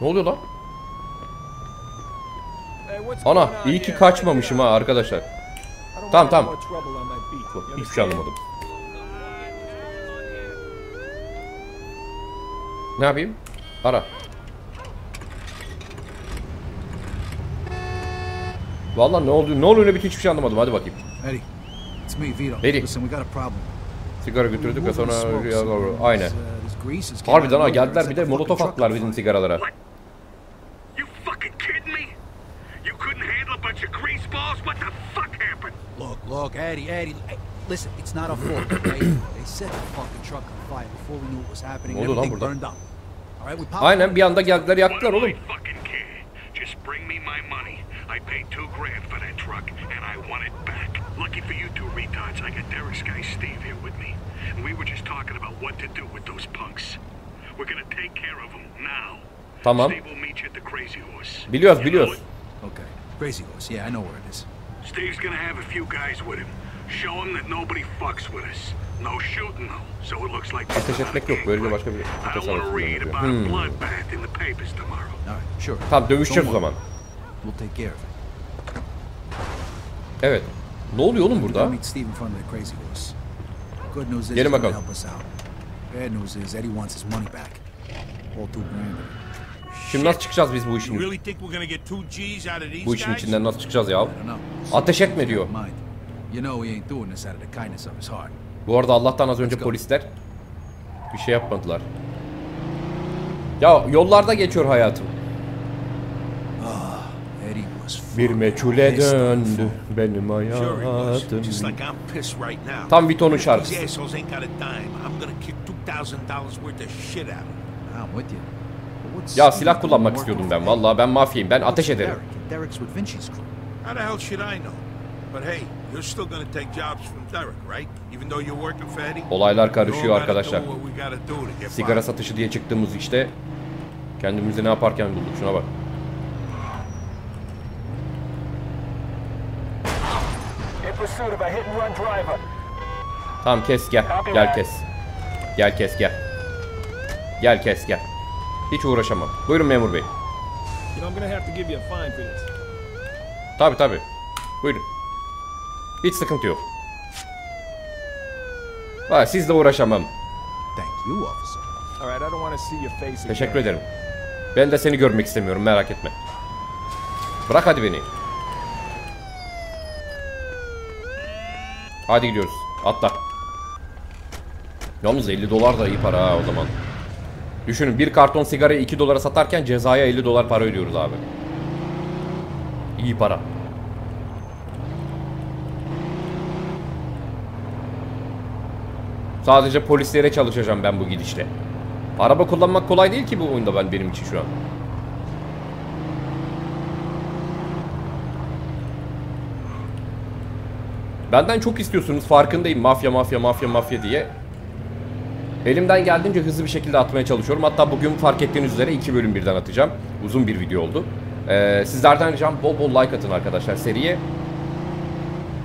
Ne oluyor lan? Ana iyi ki kaçmamışım ha arkadaşlar. Tamam, tamam. Hiçbir şey anlamadım. Ne yapayım? Ara. Vallahi ne oldu? Ne oluyor ne bitiyor hiçbir şey anlamadım. Hadi bakayım. Eddie, it's me, Vito. Eddie. Listen, we got a problem. Sigara götürdük ve sonra. This, uh, Harbiden ha geldiler bir de molotof attılar bizim sigaralara. Look, look, Eddie, Eddie. Hey, listen, it's not our fault, okay? they set the fucking truck on fire before we knew what was happening. Ne oldu lan Everything burada? burned up. All right, we pop. Aynen bir anda geldiler yaktılar oğlum. fucking care. Just bring me my money. I paid two grand for that truck, and I want it back. Lucky for you two retards, I got Derek's guy Steve here with me. And we were just talking about what to do with those punks. We're gonna take care of them now. Tamam. Steve will meet you at the Crazy Horse. Biliyoruz biliyoruz. Okay. Crazy horse. Yeah, I know where it is. Steve's gonna have a few guys with him. Show him that nobody fucks with us. No shooting though, so it looks like Ateş etmek yok. Böylece başka bir I ateş don't want to read savaşı about a Hmm. bloodbath in the papers tomorrow. All right, sure. Tamam dövüşeceğiz o zaman. We'll take care of it. Evet. Ne oluyor oğlum burada? meet Steve in front of the crazy horse. Good news is Gelin bakalım. help us out. Bad news is Eddie wants his money back. All two grand. Şimdi nasıl çıkacağız biz bu işin bu işin içinden nasıl çıkacağız ya? Ateş etme diyor. Bu arada Allah'tan az önce polisler bir şey yapmadılar. Ya yollarda geçiyor hayatım. Eddie was Bir meçhule döndü benim hayatım. Just like I'm pissed right now. Tam Vito'nun şarkısı. These assholes ain't got a dime. I'm gonna kick $2,000 worth of shit out of them. I'm with you. But what's Ya silah kullanmak istiyordum ben. Vallahi ben mafyayım. Ben ateş ederim. Derek? Derek's with Vinci's crew. How the hell should I know? But hey, you're still gonna take jobs from Derek, right? Even though you're working for Eddie? Olaylar karışıyor arkadaşlar. Sigara satışı diye çıktığımız işte kendimizi ne yaparken bulduk. Şuna bak. Tamam kes gel. Gel kes. Gel kes gel. Gel kes gel. Hiç uğraşamam. Buyurun memur bey. You know, I'm gonna have to give you a fine for this. Tabi tabi. Buyurun. Hiç sıkıntı yok. Vay sizle uğraşamam. Thank you, officer. All right, I don't want to see your face again. Teşekkür ederim. Ben de seni görmek istemiyorum merak etme. Bırak hadi beni. Hadi gidiyoruz. Atla. Yalnız 50 dolar da iyi para ha o zaman. Düşünün bir karton sigarayı 2 dolara satarken cezaya 50 dolar para ödüyoruz abi. İyi para. Sadece polislere çalışacağım ben bu gidişle. Araba kullanmak kolay değil ki bu oyunda ben benim için şu an. Benden çok istiyorsunuz farkındayım mafya mafya mafya mafya diye. Elimden geldiğince hızlı bir şekilde atmaya çalışıyorum. Hatta bugün fark ettiğiniz üzere iki bölüm birden atacağım. Uzun bir video oldu. Ee, sizlerden ricam bol bol like atın arkadaşlar seriye.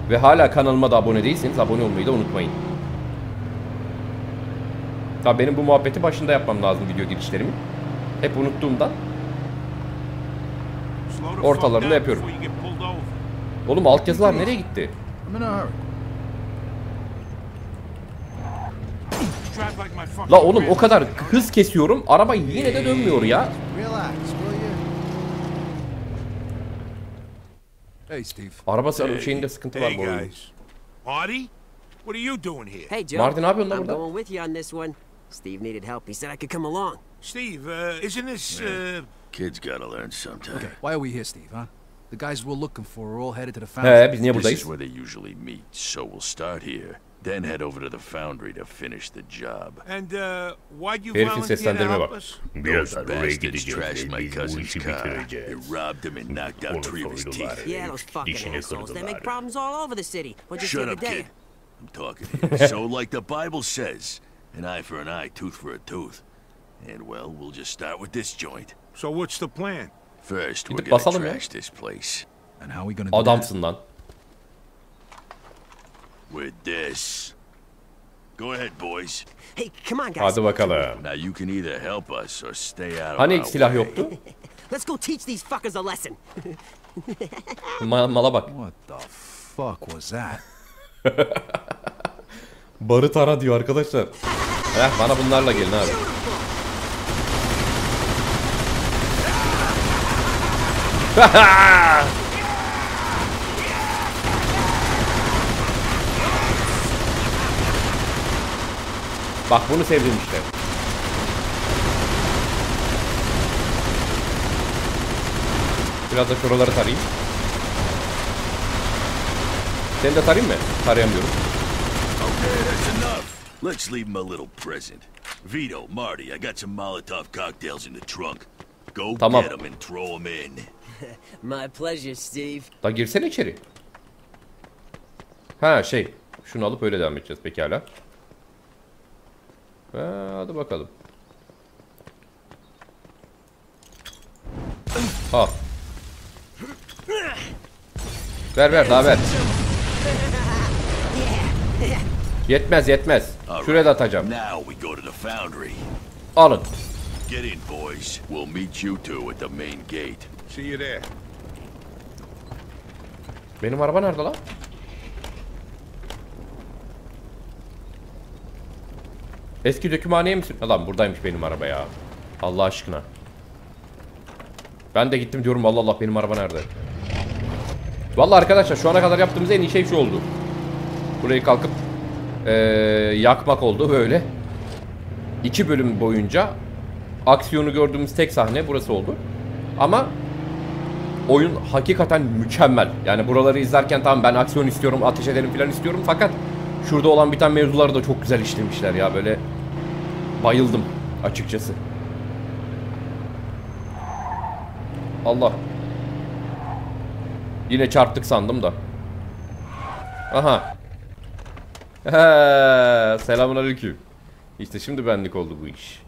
Ve hala kanalıma da abone değilseniz abone olmayı da unutmayın. Tabii benim bu muhabbeti başında yapmam lazım video girişlerimi. Hep unuttuğumdan. Down yapıyorum. Oğlum altyazılar nereye gitti? La oğlum o kadar hız kesiyorum araba yine de dönmüyor ya. Araba şeyinde sıkıntı var bu oyunda. guys. Marty? What are you doing here? Hey, Joe. Martin, ne yapıyorsun lan I'm burada? Going with you on this one. Steve needed help. He said I could come along. Steve, uh, isn't this, uh... Kids gotta learn sometime. Okay, why are we here, Steve, huh? The guys we're looking for are all headed to the foundry. He biz niye This is where they usually meet, so we'll start here. Then head over to the foundry to finish the job. And, uh, why'd you Herifin volunteer to seslendirme help bak. us? Those bastards trashed my cousin's car. They robbed him and knocked out three of his teeth. Yeah, those fucking assholes. They make problems all over the city. What just Shut the up, other day? kid. I'm talking here. so, like the Bible says, an eye for an eye, tooth for a tooth. And, well, we'll just start with this joint. So what's the plan? First, we're gonna basalım ya. trash this place. And how are we gonna do that? Adamsın lan. With this. Go ahead, boys. Hey, come on, guys. Hadi bakalım. Now, you can either help us or stay out of Hani our silah way. yoktu? Let's go teach these fuckers a lesson. Ma- mala bak. What the fuck was that? Barut ara diyor arkadaşlar. Heh bana bunlarla gelin abi. Bak bunu sevdim işte. Biraz da şuraları tarayayım. Seni de tarayayım mı? Tarayamıyorum. Okay, that's enough. Let's leave him a little present. Vito, Marty, I got some Molotov cocktails in the trunk. Go Tamam. get them and throw them in. My pleasure, Steve. Da girsene içeri. Ha şey. Şunu alıp öyle devam edeceğiz pekala. Ha, hadi bakalım. Al. Ver ver daha ver. Yetmez yetmez. Şuraya da atacağım. Alın. Get in, boys. We'll meet you two at the main gate. See you there. Benim araba nerede lan? Eski dökümhaneye misin? Lan buradaymış benim araba ya. Allah aşkına. Ben de gittim diyorum Allah Allah benim araba nerede? Vallahi arkadaşlar şu ana kadar yaptığımız en iyi şey şu oldu. Burayı kalkıp eee, yakmak oldu böyle. İki bölüm boyunca aksiyonu gördüğümüz tek sahne burası oldu. Ama oyun hakikaten mükemmel. Yani buraları izlerken tamam ben aksiyon istiyorum, ateş edelim falan istiyorum fakat şurada olan biten mevzuları da çok güzel işlemişler ya böyle bayıldım açıkçası. Allah. Yine çarptık sandım da. Aha. Selamun aleyküm. İşte şimdi benlik oldu bu iş.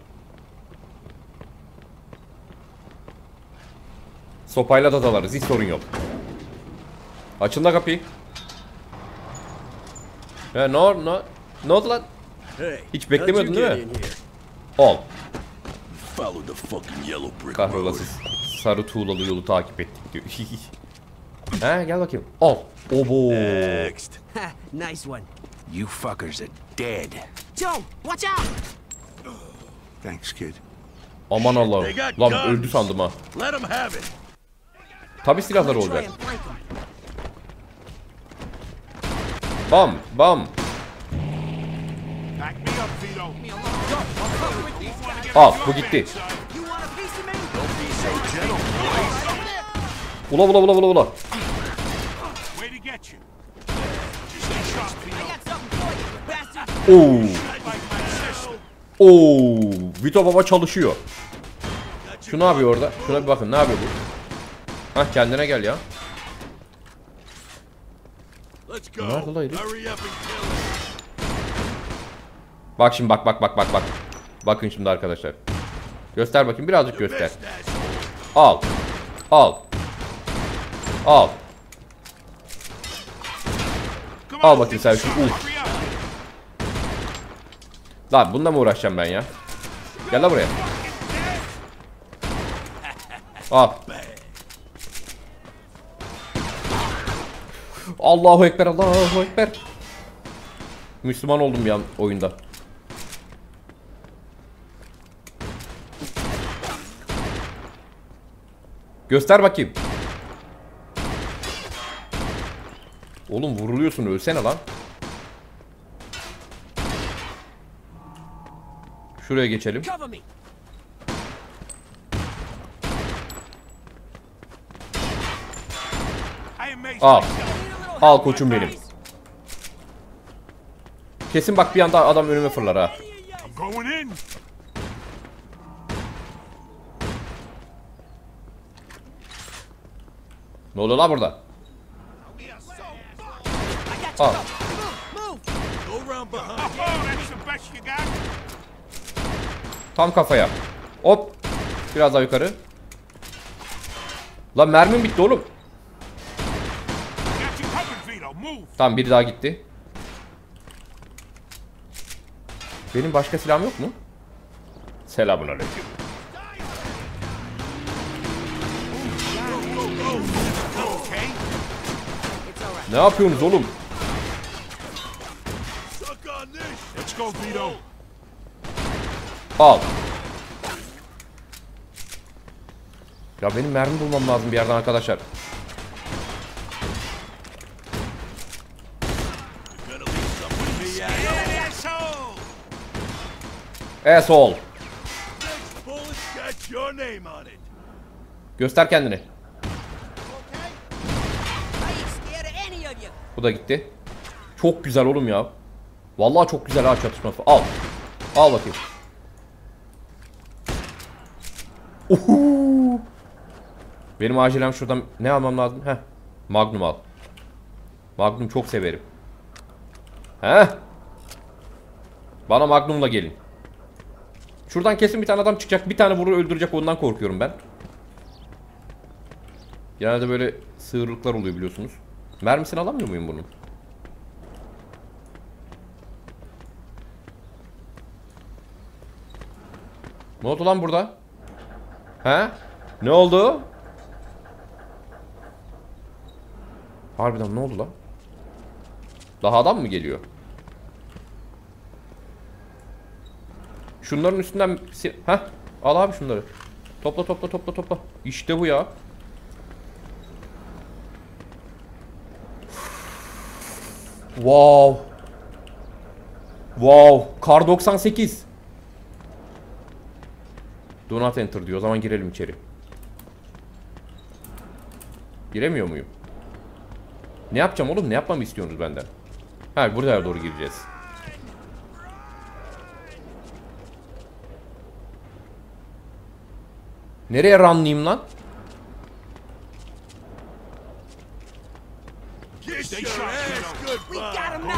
Sopayla da dalarız hiç sorun yok. Açın da kapıyı. Ya ne oldu ne, ne oldu lan? Hey, Hiç beklemiyordun değil mi? brick Kahrolası sarı tuğlalı yolu takip ettik diyor. He gel bakayım. Al. Obo. Next. Ha, nice one. You fuckers are dead. Joe, watch out! Thanks, kid. Aman Allah'ım. They got Lan guns. öldü sandım ha. Let them have it. Tabi silahları olacak. Bam bam. Al bu gitti. Ula ula ula ula ula. Oo. Oo. Vito baba çalışıyor. Şu ne yapıyor orada? Şuna bir bakın ne yapıyor bu? Hah kendine gel ya. Nerede lan. Bak şimdi bak bak bak bak bak. Bakın şimdi arkadaşlar. Göster bakayım birazcık göster. Al. Al. Al. Al bakayım sen şu. Uf. Lan bununla mı uğraşacağım ben ya? Gel lan buraya. Al. Allahu Ekber, Allahu Ekber. Müslüman oldum an oyunda. Göster bakayım. Oğlum vuruluyorsun ölsene lan. Şuraya geçelim. Al. Al koçum benim. Kesin bak bir anda adam önüme fırlar ha. Ne oluyor lan burada? Al. Tam kafaya. Hop. Biraz daha yukarı. Lan mermim bitti oğlum. Tamam biri daha gitti. Benim başka silahım yok mu? Selamun aleyküm. Ne yapıyorsunuz oğlum? Suck on this. Let's go, Vito. Al. Ya benim mermi bulmam lazım bir yerden arkadaşlar. Asshole. İt. Göster kendini. Bu da gitti. Çok güzel oğlum ya. Vallahi çok güzel ha çatışması. Al. Al bakayım. Uhu. Benim acilen şuradan ne almam lazım? Heh. Magnum al. Magnum çok severim. Heh. Bana Magnum'la gelin. Şuradan kesin bir tane adam çıkacak. Bir tane vurur öldürecek ondan korkuyorum ben. Genelde böyle sığırlıklar oluyor biliyorsunuz. Mermisini alamıyor muyum bunun? Ne oldu lan burada? He? Ne oldu? Harbiden ne oldu lan? Daha adam mı geliyor? Şunların üstünden... Heh. Al abi şunları. Topla topla topla topla. İşte bu ya. Wow. Wow. Kar 98. Do not enter diyor. O zaman girelim içeri. Giremiyor muyum? Ne yapacağım oğlum? Ne yapmamı istiyorsunuz benden? Ha buraya doğru gireceğiz. Nereye runlayayım lan?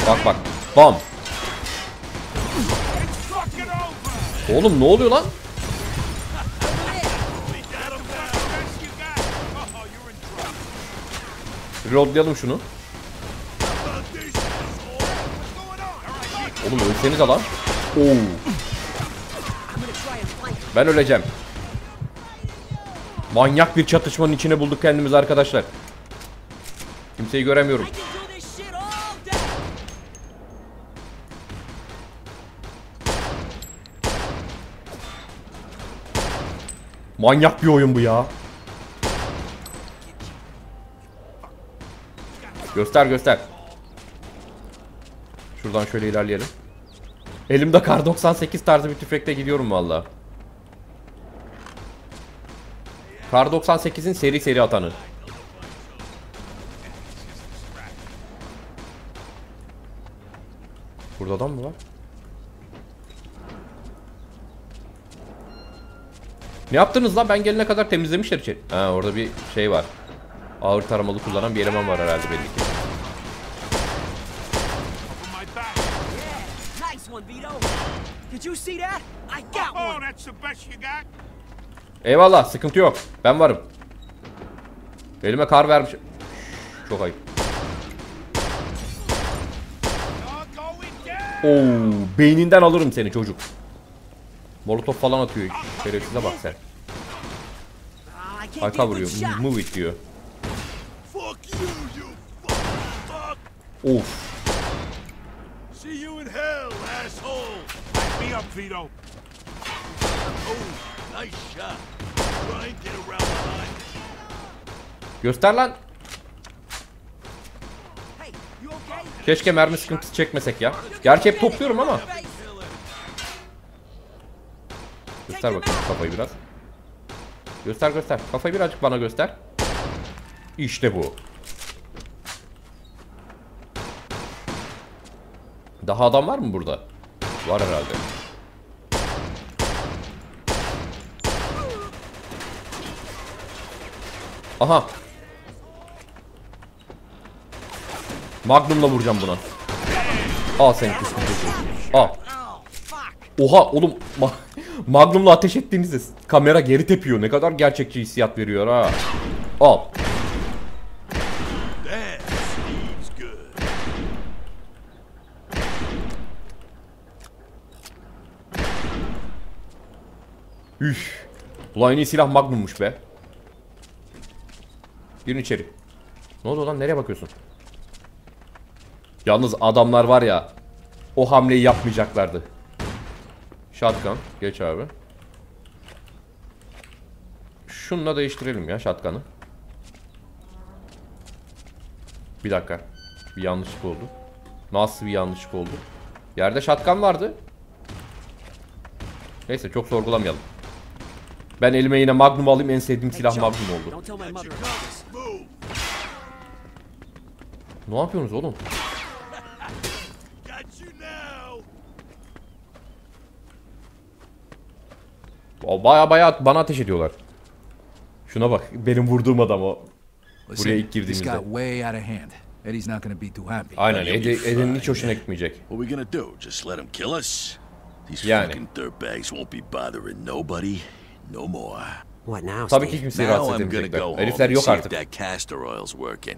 Bak bak. Bam. Oğlum ne oluyor lan? Reloadlayalım şunu. Oğlum ölsenize lan. Oo. Ben öleceğim. Manyak bir çatışmanın içine bulduk kendimizi arkadaşlar. Kimseyi göremiyorum. Manyak bir oyun bu ya. Göster göster. Şuradan şöyle ilerleyelim. Elimde kar 98 tarzı bir tüfekle gidiyorum valla. Kar 98'in seri seri atanı. Burada adam mı var? Ne yaptınız lan? Ben gelene kadar temizlemişler içeri. Ha orada bir şey var. Ağır taramalı kullanan bir eleman var herhalde belli ki. Eyvallah sıkıntı yok. Ben varım. Elime kar vermiş. Çok ayıp. Oo, beyninden alırım seni çocuk. Molotof falan atıyor. Şerefsize bak sen. Ah, Arka vuruyor. Move it diyor. Fuck you, you fuck. Of. See you in hell, asshole. Me up, Vito. Oh, nice shot. Try and get around behind. Göster lan. Hey, you okay? Keşke mermi sıkıntısı çekmesek ya. Gerçi hep topluyorum ama. Göster bakayım kafayı biraz. Göster göster. Kafayı birazcık bana göster. İşte bu. Daha adam var mı burada? Var herhalde. Aha. Magnum'la vuracağım buna. Al sen kısmı Al. Oha oğlum ma Magnum'la ateş ettiğinizde kamera geri tepiyor. Ne kadar gerçekçi hissiyat veriyor ha. Al. Üf. Ulan en iyi silah Magnum'muş be. Girin içeri. Ne oldu lan nereye bakıyorsun? Yalnız adamlar var ya o hamleyi yapmayacaklardı. Shotgun. Geç abi. Şununla değiştirelim ya shotgun'ı. Bir dakika. Bir yanlışlık oldu. Nasıl bir yanlışlık oldu? Yerde shotgun vardı. Neyse çok sorgulamayalım. Ben elime yine Magnum alayım. En sevdiğim silah Magnum oldu. Ne yapıyorsunuz oğlum? Baya baya bana ateş ediyorlar. Şuna bak. Benim vurduğum adam o. Buraya ilk girdiğimizde. Eddie's not gonna be too happy. Aynen. Fine, hiç hoşuna gitmeyecek. What are we gonna do? Just let him kill us? These Yani. fucking dirtbags won't be bothering nobody no more. What now, Tabii ki Steve? kimseyi Now rahatsız I'm gonna edemeyecekler. go home Herifler yok see if artık. that castor oil's working.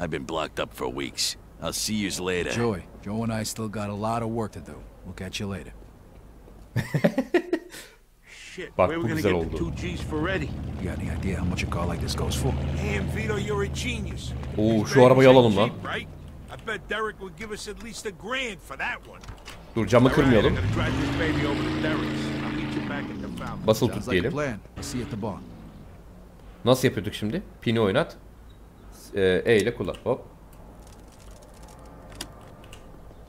I've been blocked up for weeks. I'll see yous later. Joey, Joe and I still got a lot of work to do. We'll catch you later. Shit, Bak, where bu we gonna güzel get the two G's for Eddie? You got any idea how much a car like this goes for? Damn, Vito, you're a genius. Oo, şu arabayı alalım lan. I bet Derek would give us at least a grand for that one. Dur camı kırmayalım. Sounds tut diyelim. Nasıl yapıyorduk şimdi? Pini oynat. Ee, E ile kullan. Hop.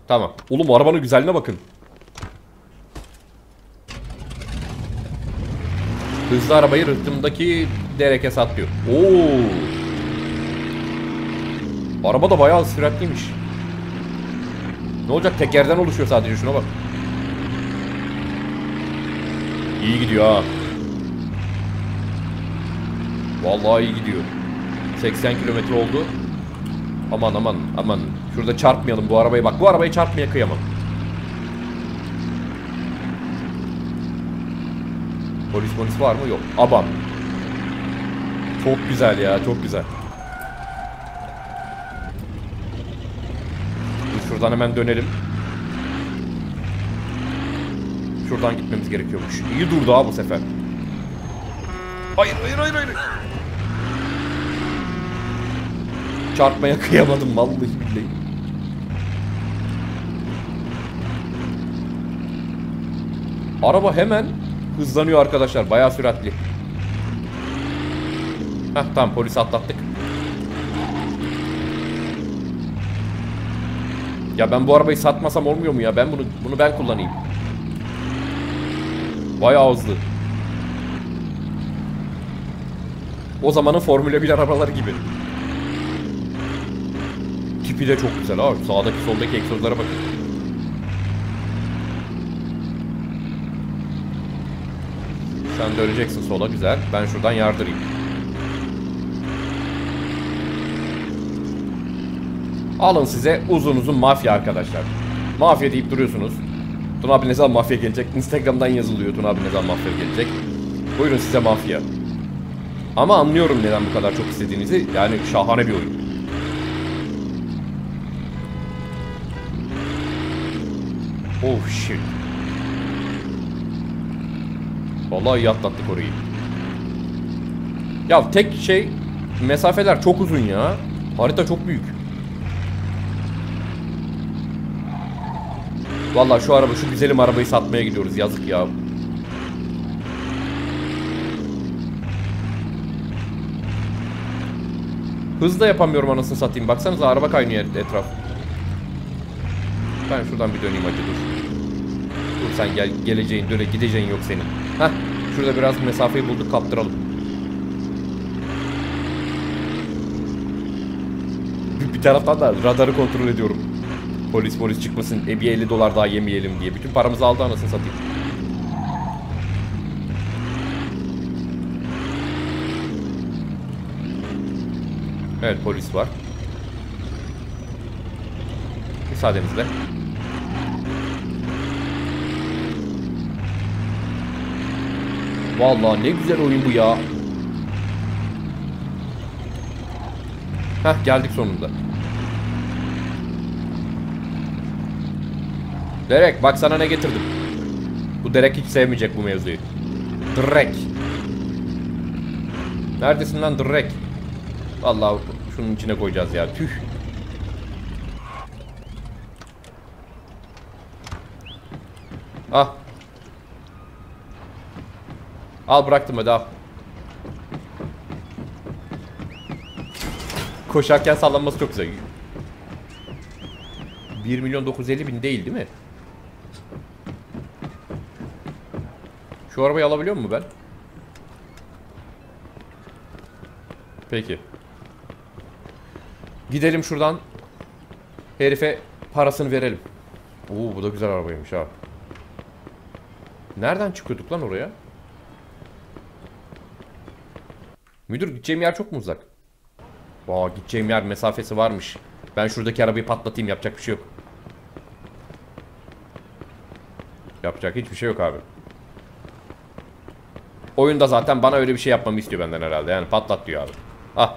Tamam. Oğlum arabanın güzelliğine bakın. Hızlı arabayı rıhtımdaki dereke satlıyor. Oo. Araba da bayağı süratliymiş. Ne olacak? Tekerden oluşuyor sadece şuna bak. İyi gidiyor ha. Vallahi iyi gidiyor. 80 kilometre oldu. Aman aman aman. Şurada çarpmayalım bu arabayı. Bak bu arabayı çarpmaya kıyamam. Polis polis var mı? Yok. Aban. Çok güzel ya. Çok güzel. Dur şuradan hemen dönelim. Şuradan gitmemiz gerekiyormuş. İyi durdu ha bu sefer. Hayır hayır hayır hayır. Çarpmaya kıyamadım vallahi billahi. Araba hemen hızlanıyor arkadaşlar. Bayağı süratli. Heh tamam polis atlattık. Ya ben bu arabayı satmasam olmuyor mu ya? Ben bunu bunu ben kullanayım. Bayağı hızlı. O zamanın Formula 1 arabaları gibi. Tipi de çok güzel abi. Sağdaki soldaki egzozlara bakın. Sen döneceksin sola güzel. Ben şuradan yardırayım. Alın size uzun uzun mafya arkadaşlar. Mafya deyip duruyorsunuz. Tuna abi ne zaman mafya gelecek? Instagram'dan yazılıyor Tuna abi ne zaman mafya gelecek. Buyurun size mafya. Ama anlıyorum neden bu kadar çok istediğinizi. Yani şahane bir oyun. Oh shit. Vallahi iyi atlattık orayı. Ya tek şey mesafeler çok uzun ya. Harita çok büyük. Vallahi şu araba şu güzelim arabayı satmaya gidiyoruz yazık ya. Hız da yapamıyorum anasını satayım. Baksanıza araba kaynıyor et- etraf. Ben şuradan bir döneyim hadi dur. Dur sen gel geleceğin döne gideceğin yok senin. Heh şurada biraz mesafeyi bulduk kaptıralım. Bir taraftan da radarı kontrol ediyorum. Polis polis çıkmasın. E bir 50 dolar daha yemeyelim diye. Bütün paramızı aldı anasını satayım. Evet polis var. Müsaadenizle. Vallahi ne güzel oyun bu ya. Heh geldik sonunda. Derek bak sana ne getirdim. Bu Derek hiç sevmeyecek bu mevzuyu. Drek. Neredesin lan Drek? Vallahi şunun içine koyacağız ya. Tüh. Ah. Al bıraktım hadi al. Koşarken sallanması çok güzel. 1 milyon 950 bin değil değil mi? Şu arabayı alabiliyor mu ben? Peki. Gidelim şuradan. Herife parasını verelim. Oo bu da güzel arabaymış ha. Nereden çıkıyorduk lan oraya? Müdür gideceğim yer çok mu uzak? Aa gideceğim yer mesafesi varmış. Ben şuradaki arabayı patlatayım yapacak bir şey yok. Yapacak hiçbir şey yok abi. Oyunda zaten bana öyle bir şey yapmamı istiyor benden herhalde. Yani patlat diyor abi. Ah.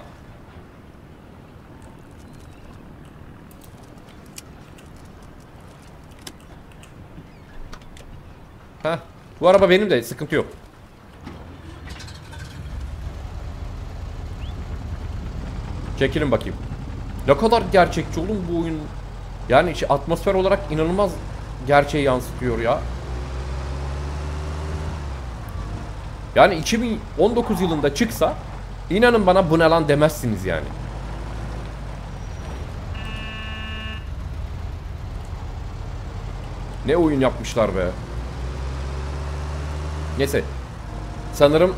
Heh. Bu araba benim de sıkıntı yok. Çekilin bakayım. Ne kadar gerçekçi oğlum bu oyun. Yani atmosfer olarak inanılmaz gerçeği yansıtıyor ya. Yani 2019 yılında çıksa inanın bana bu ne lan demezsiniz yani. Ne oyun yapmışlar be. Neyse. Sanırım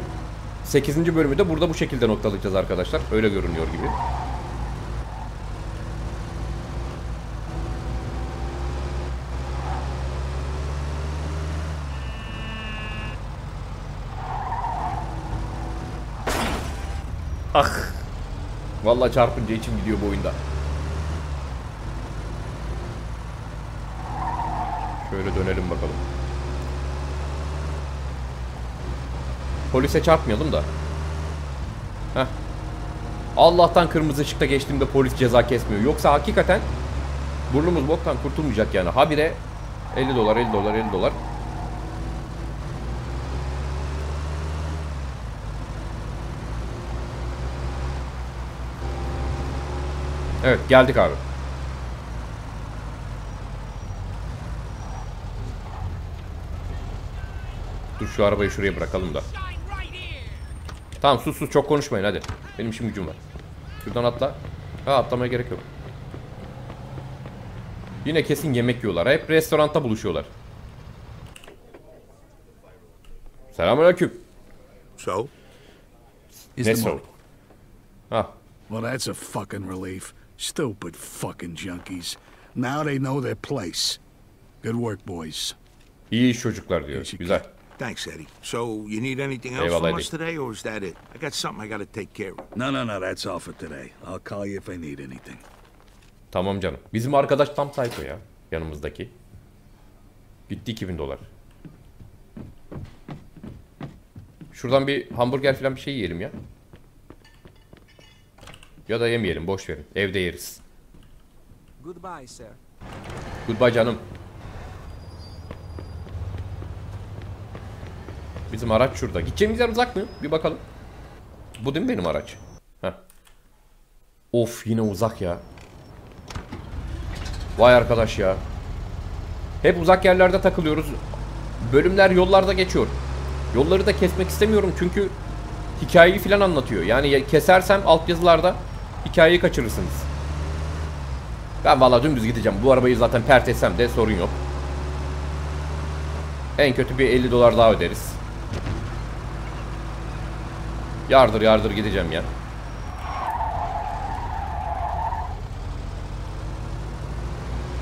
8. bölümü de burada bu şekilde noktalayacağız arkadaşlar. Öyle görünüyor gibi. Vallahi çarpınca içim gidiyor bu oyunda. Şöyle dönelim bakalım. Polise çarpmayalım da. Heh. Allah'tan kırmızı ışıkta geçtiğimde polis ceza kesmiyor. Yoksa hakikaten burnumuz boktan kurtulmayacak yani. Habire 50 dolar, 50 dolar, 50 dolar. Evet geldik abi. Dur şu arabayı şuraya bırakalım da. Tamam sus sus çok konuşmayın hadi. Benim işim gücüm var. Şuradan atla. Ha atlamaya gerek yok. Yine kesin yemek yiyorlar. Hep restoranda buluşuyorlar. Selamünaleyküm. So? Is Ne so? Ha. Well, that's a fucking relief. Stupid fucking junkies. Now they know their place. Good work, boys. İyi iş çocuklar diyor. Güzel. Thanks, Eddie. So, you need anything else Eyvallah, from Eddie. us today, or is that it? I got something I gotta take care of. No, no, no, that's all for today. I'll call you if I need anything. Tamam canım. Bizim arkadaş tam psycho ya. Yanımızdaki. Gitti 2000 dolar. Şuradan bir hamburger falan bir şey yiyelim ya. Ya da yemeyelim boş verin. Evde yeriz. Goodbye, sir. Goodbye canım. Bizim araç şurada. Gideceğimiz yer uzak mı? Bir bakalım. Bu değil mi benim araç? Heh. Of yine uzak ya. Vay arkadaş ya. Hep uzak yerlerde takılıyoruz. Bölümler yollarda geçiyor. Yolları da kesmek istemiyorum çünkü hikayeyi falan anlatıyor. Yani ya- kesersem altyazılarda hikayeyi kaçırırsınız. Ben valla dümdüz gideceğim. Bu arabayı zaten pert etsem de sorun yok. En kötü bir 50 dolar daha öderiz. Yardır yardır gideceğim ya.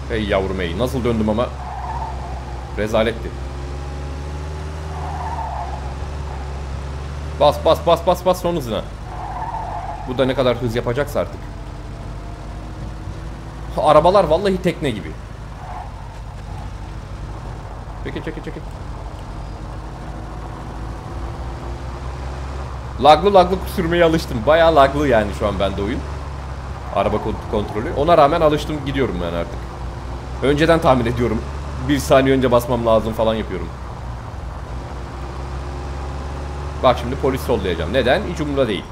Hey yavrum hey. Nasıl döndüm ama. Rezaletti. Bas bas bas bas bas son hızına. Bu da ne kadar hız yapacaksa artık. Arabalar vallahi tekne gibi. Çekil çekil çekil. Laglı laglı sürmeye alıştım. Bayağı laglı yani şu an bende oyun. Araba kont- kontrolü. Ona rağmen alıştım gidiyorum ben artık. Önceden tahmin ediyorum. Bir saniye önce basmam lazım falan yapıyorum. Bak şimdi polis sollayacağım. Neden? Hiç umurumda değil.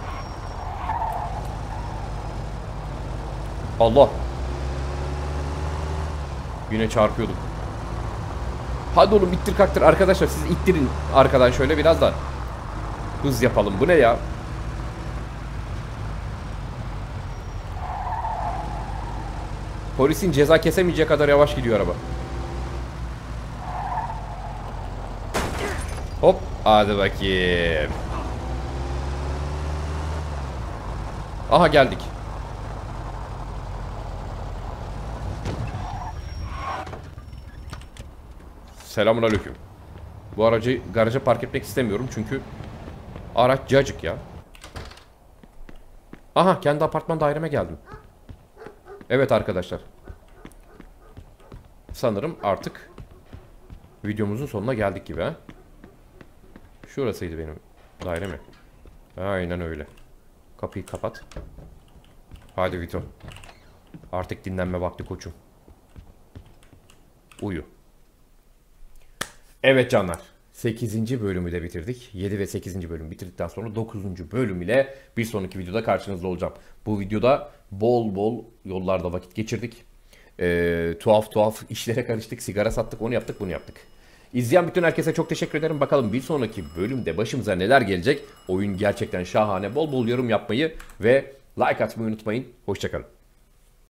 Allah. Yine çarpıyordum. Hadi oğlum ittir kaktır. Arkadaşlar siz ittirin arkadan şöyle biraz da. Hız yapalım. Bu ne ya? Polisin ceza kesemeyeceği kadar yavaş gidiyor araba. Hop. Hadi bakayım. Aha geldik. Selamun aleyküm. Bu aracı garaja park etmek istemiyorum çünkü araç cacık ya. Aha kendi apartman daireme geldim. Evet arkadaşlar. Sanırım artık videomuzun sonuna geldik gibi ha. Şurasıydı benim daire mi? Aynen öyle. Kapıyı kapat. Hadi Vito. Artık dinlenme vakti koçum. Uyu. Evet canlar. 8. bölümü de bitirdik. 7 ve 8. bölüm bitirdikten sonra 9. bölüm ile bir sonraki videoda karşınızda olacağım. Bu videoda bol bol yollarda vakit geçirdik. Ee, tuhaf tuhaf işlere karıştık. Sigara sattık, onu yaptık, bunu yaptık. İzleyen bütün herkese çok teşekkür ederim. Bakalım bir sonraki bölümde başımıza neler gelecek. Oyun gerçekten şahane. Bol bol yorum yapmayı ve like atmayı unutmayın. Hoşçakalın.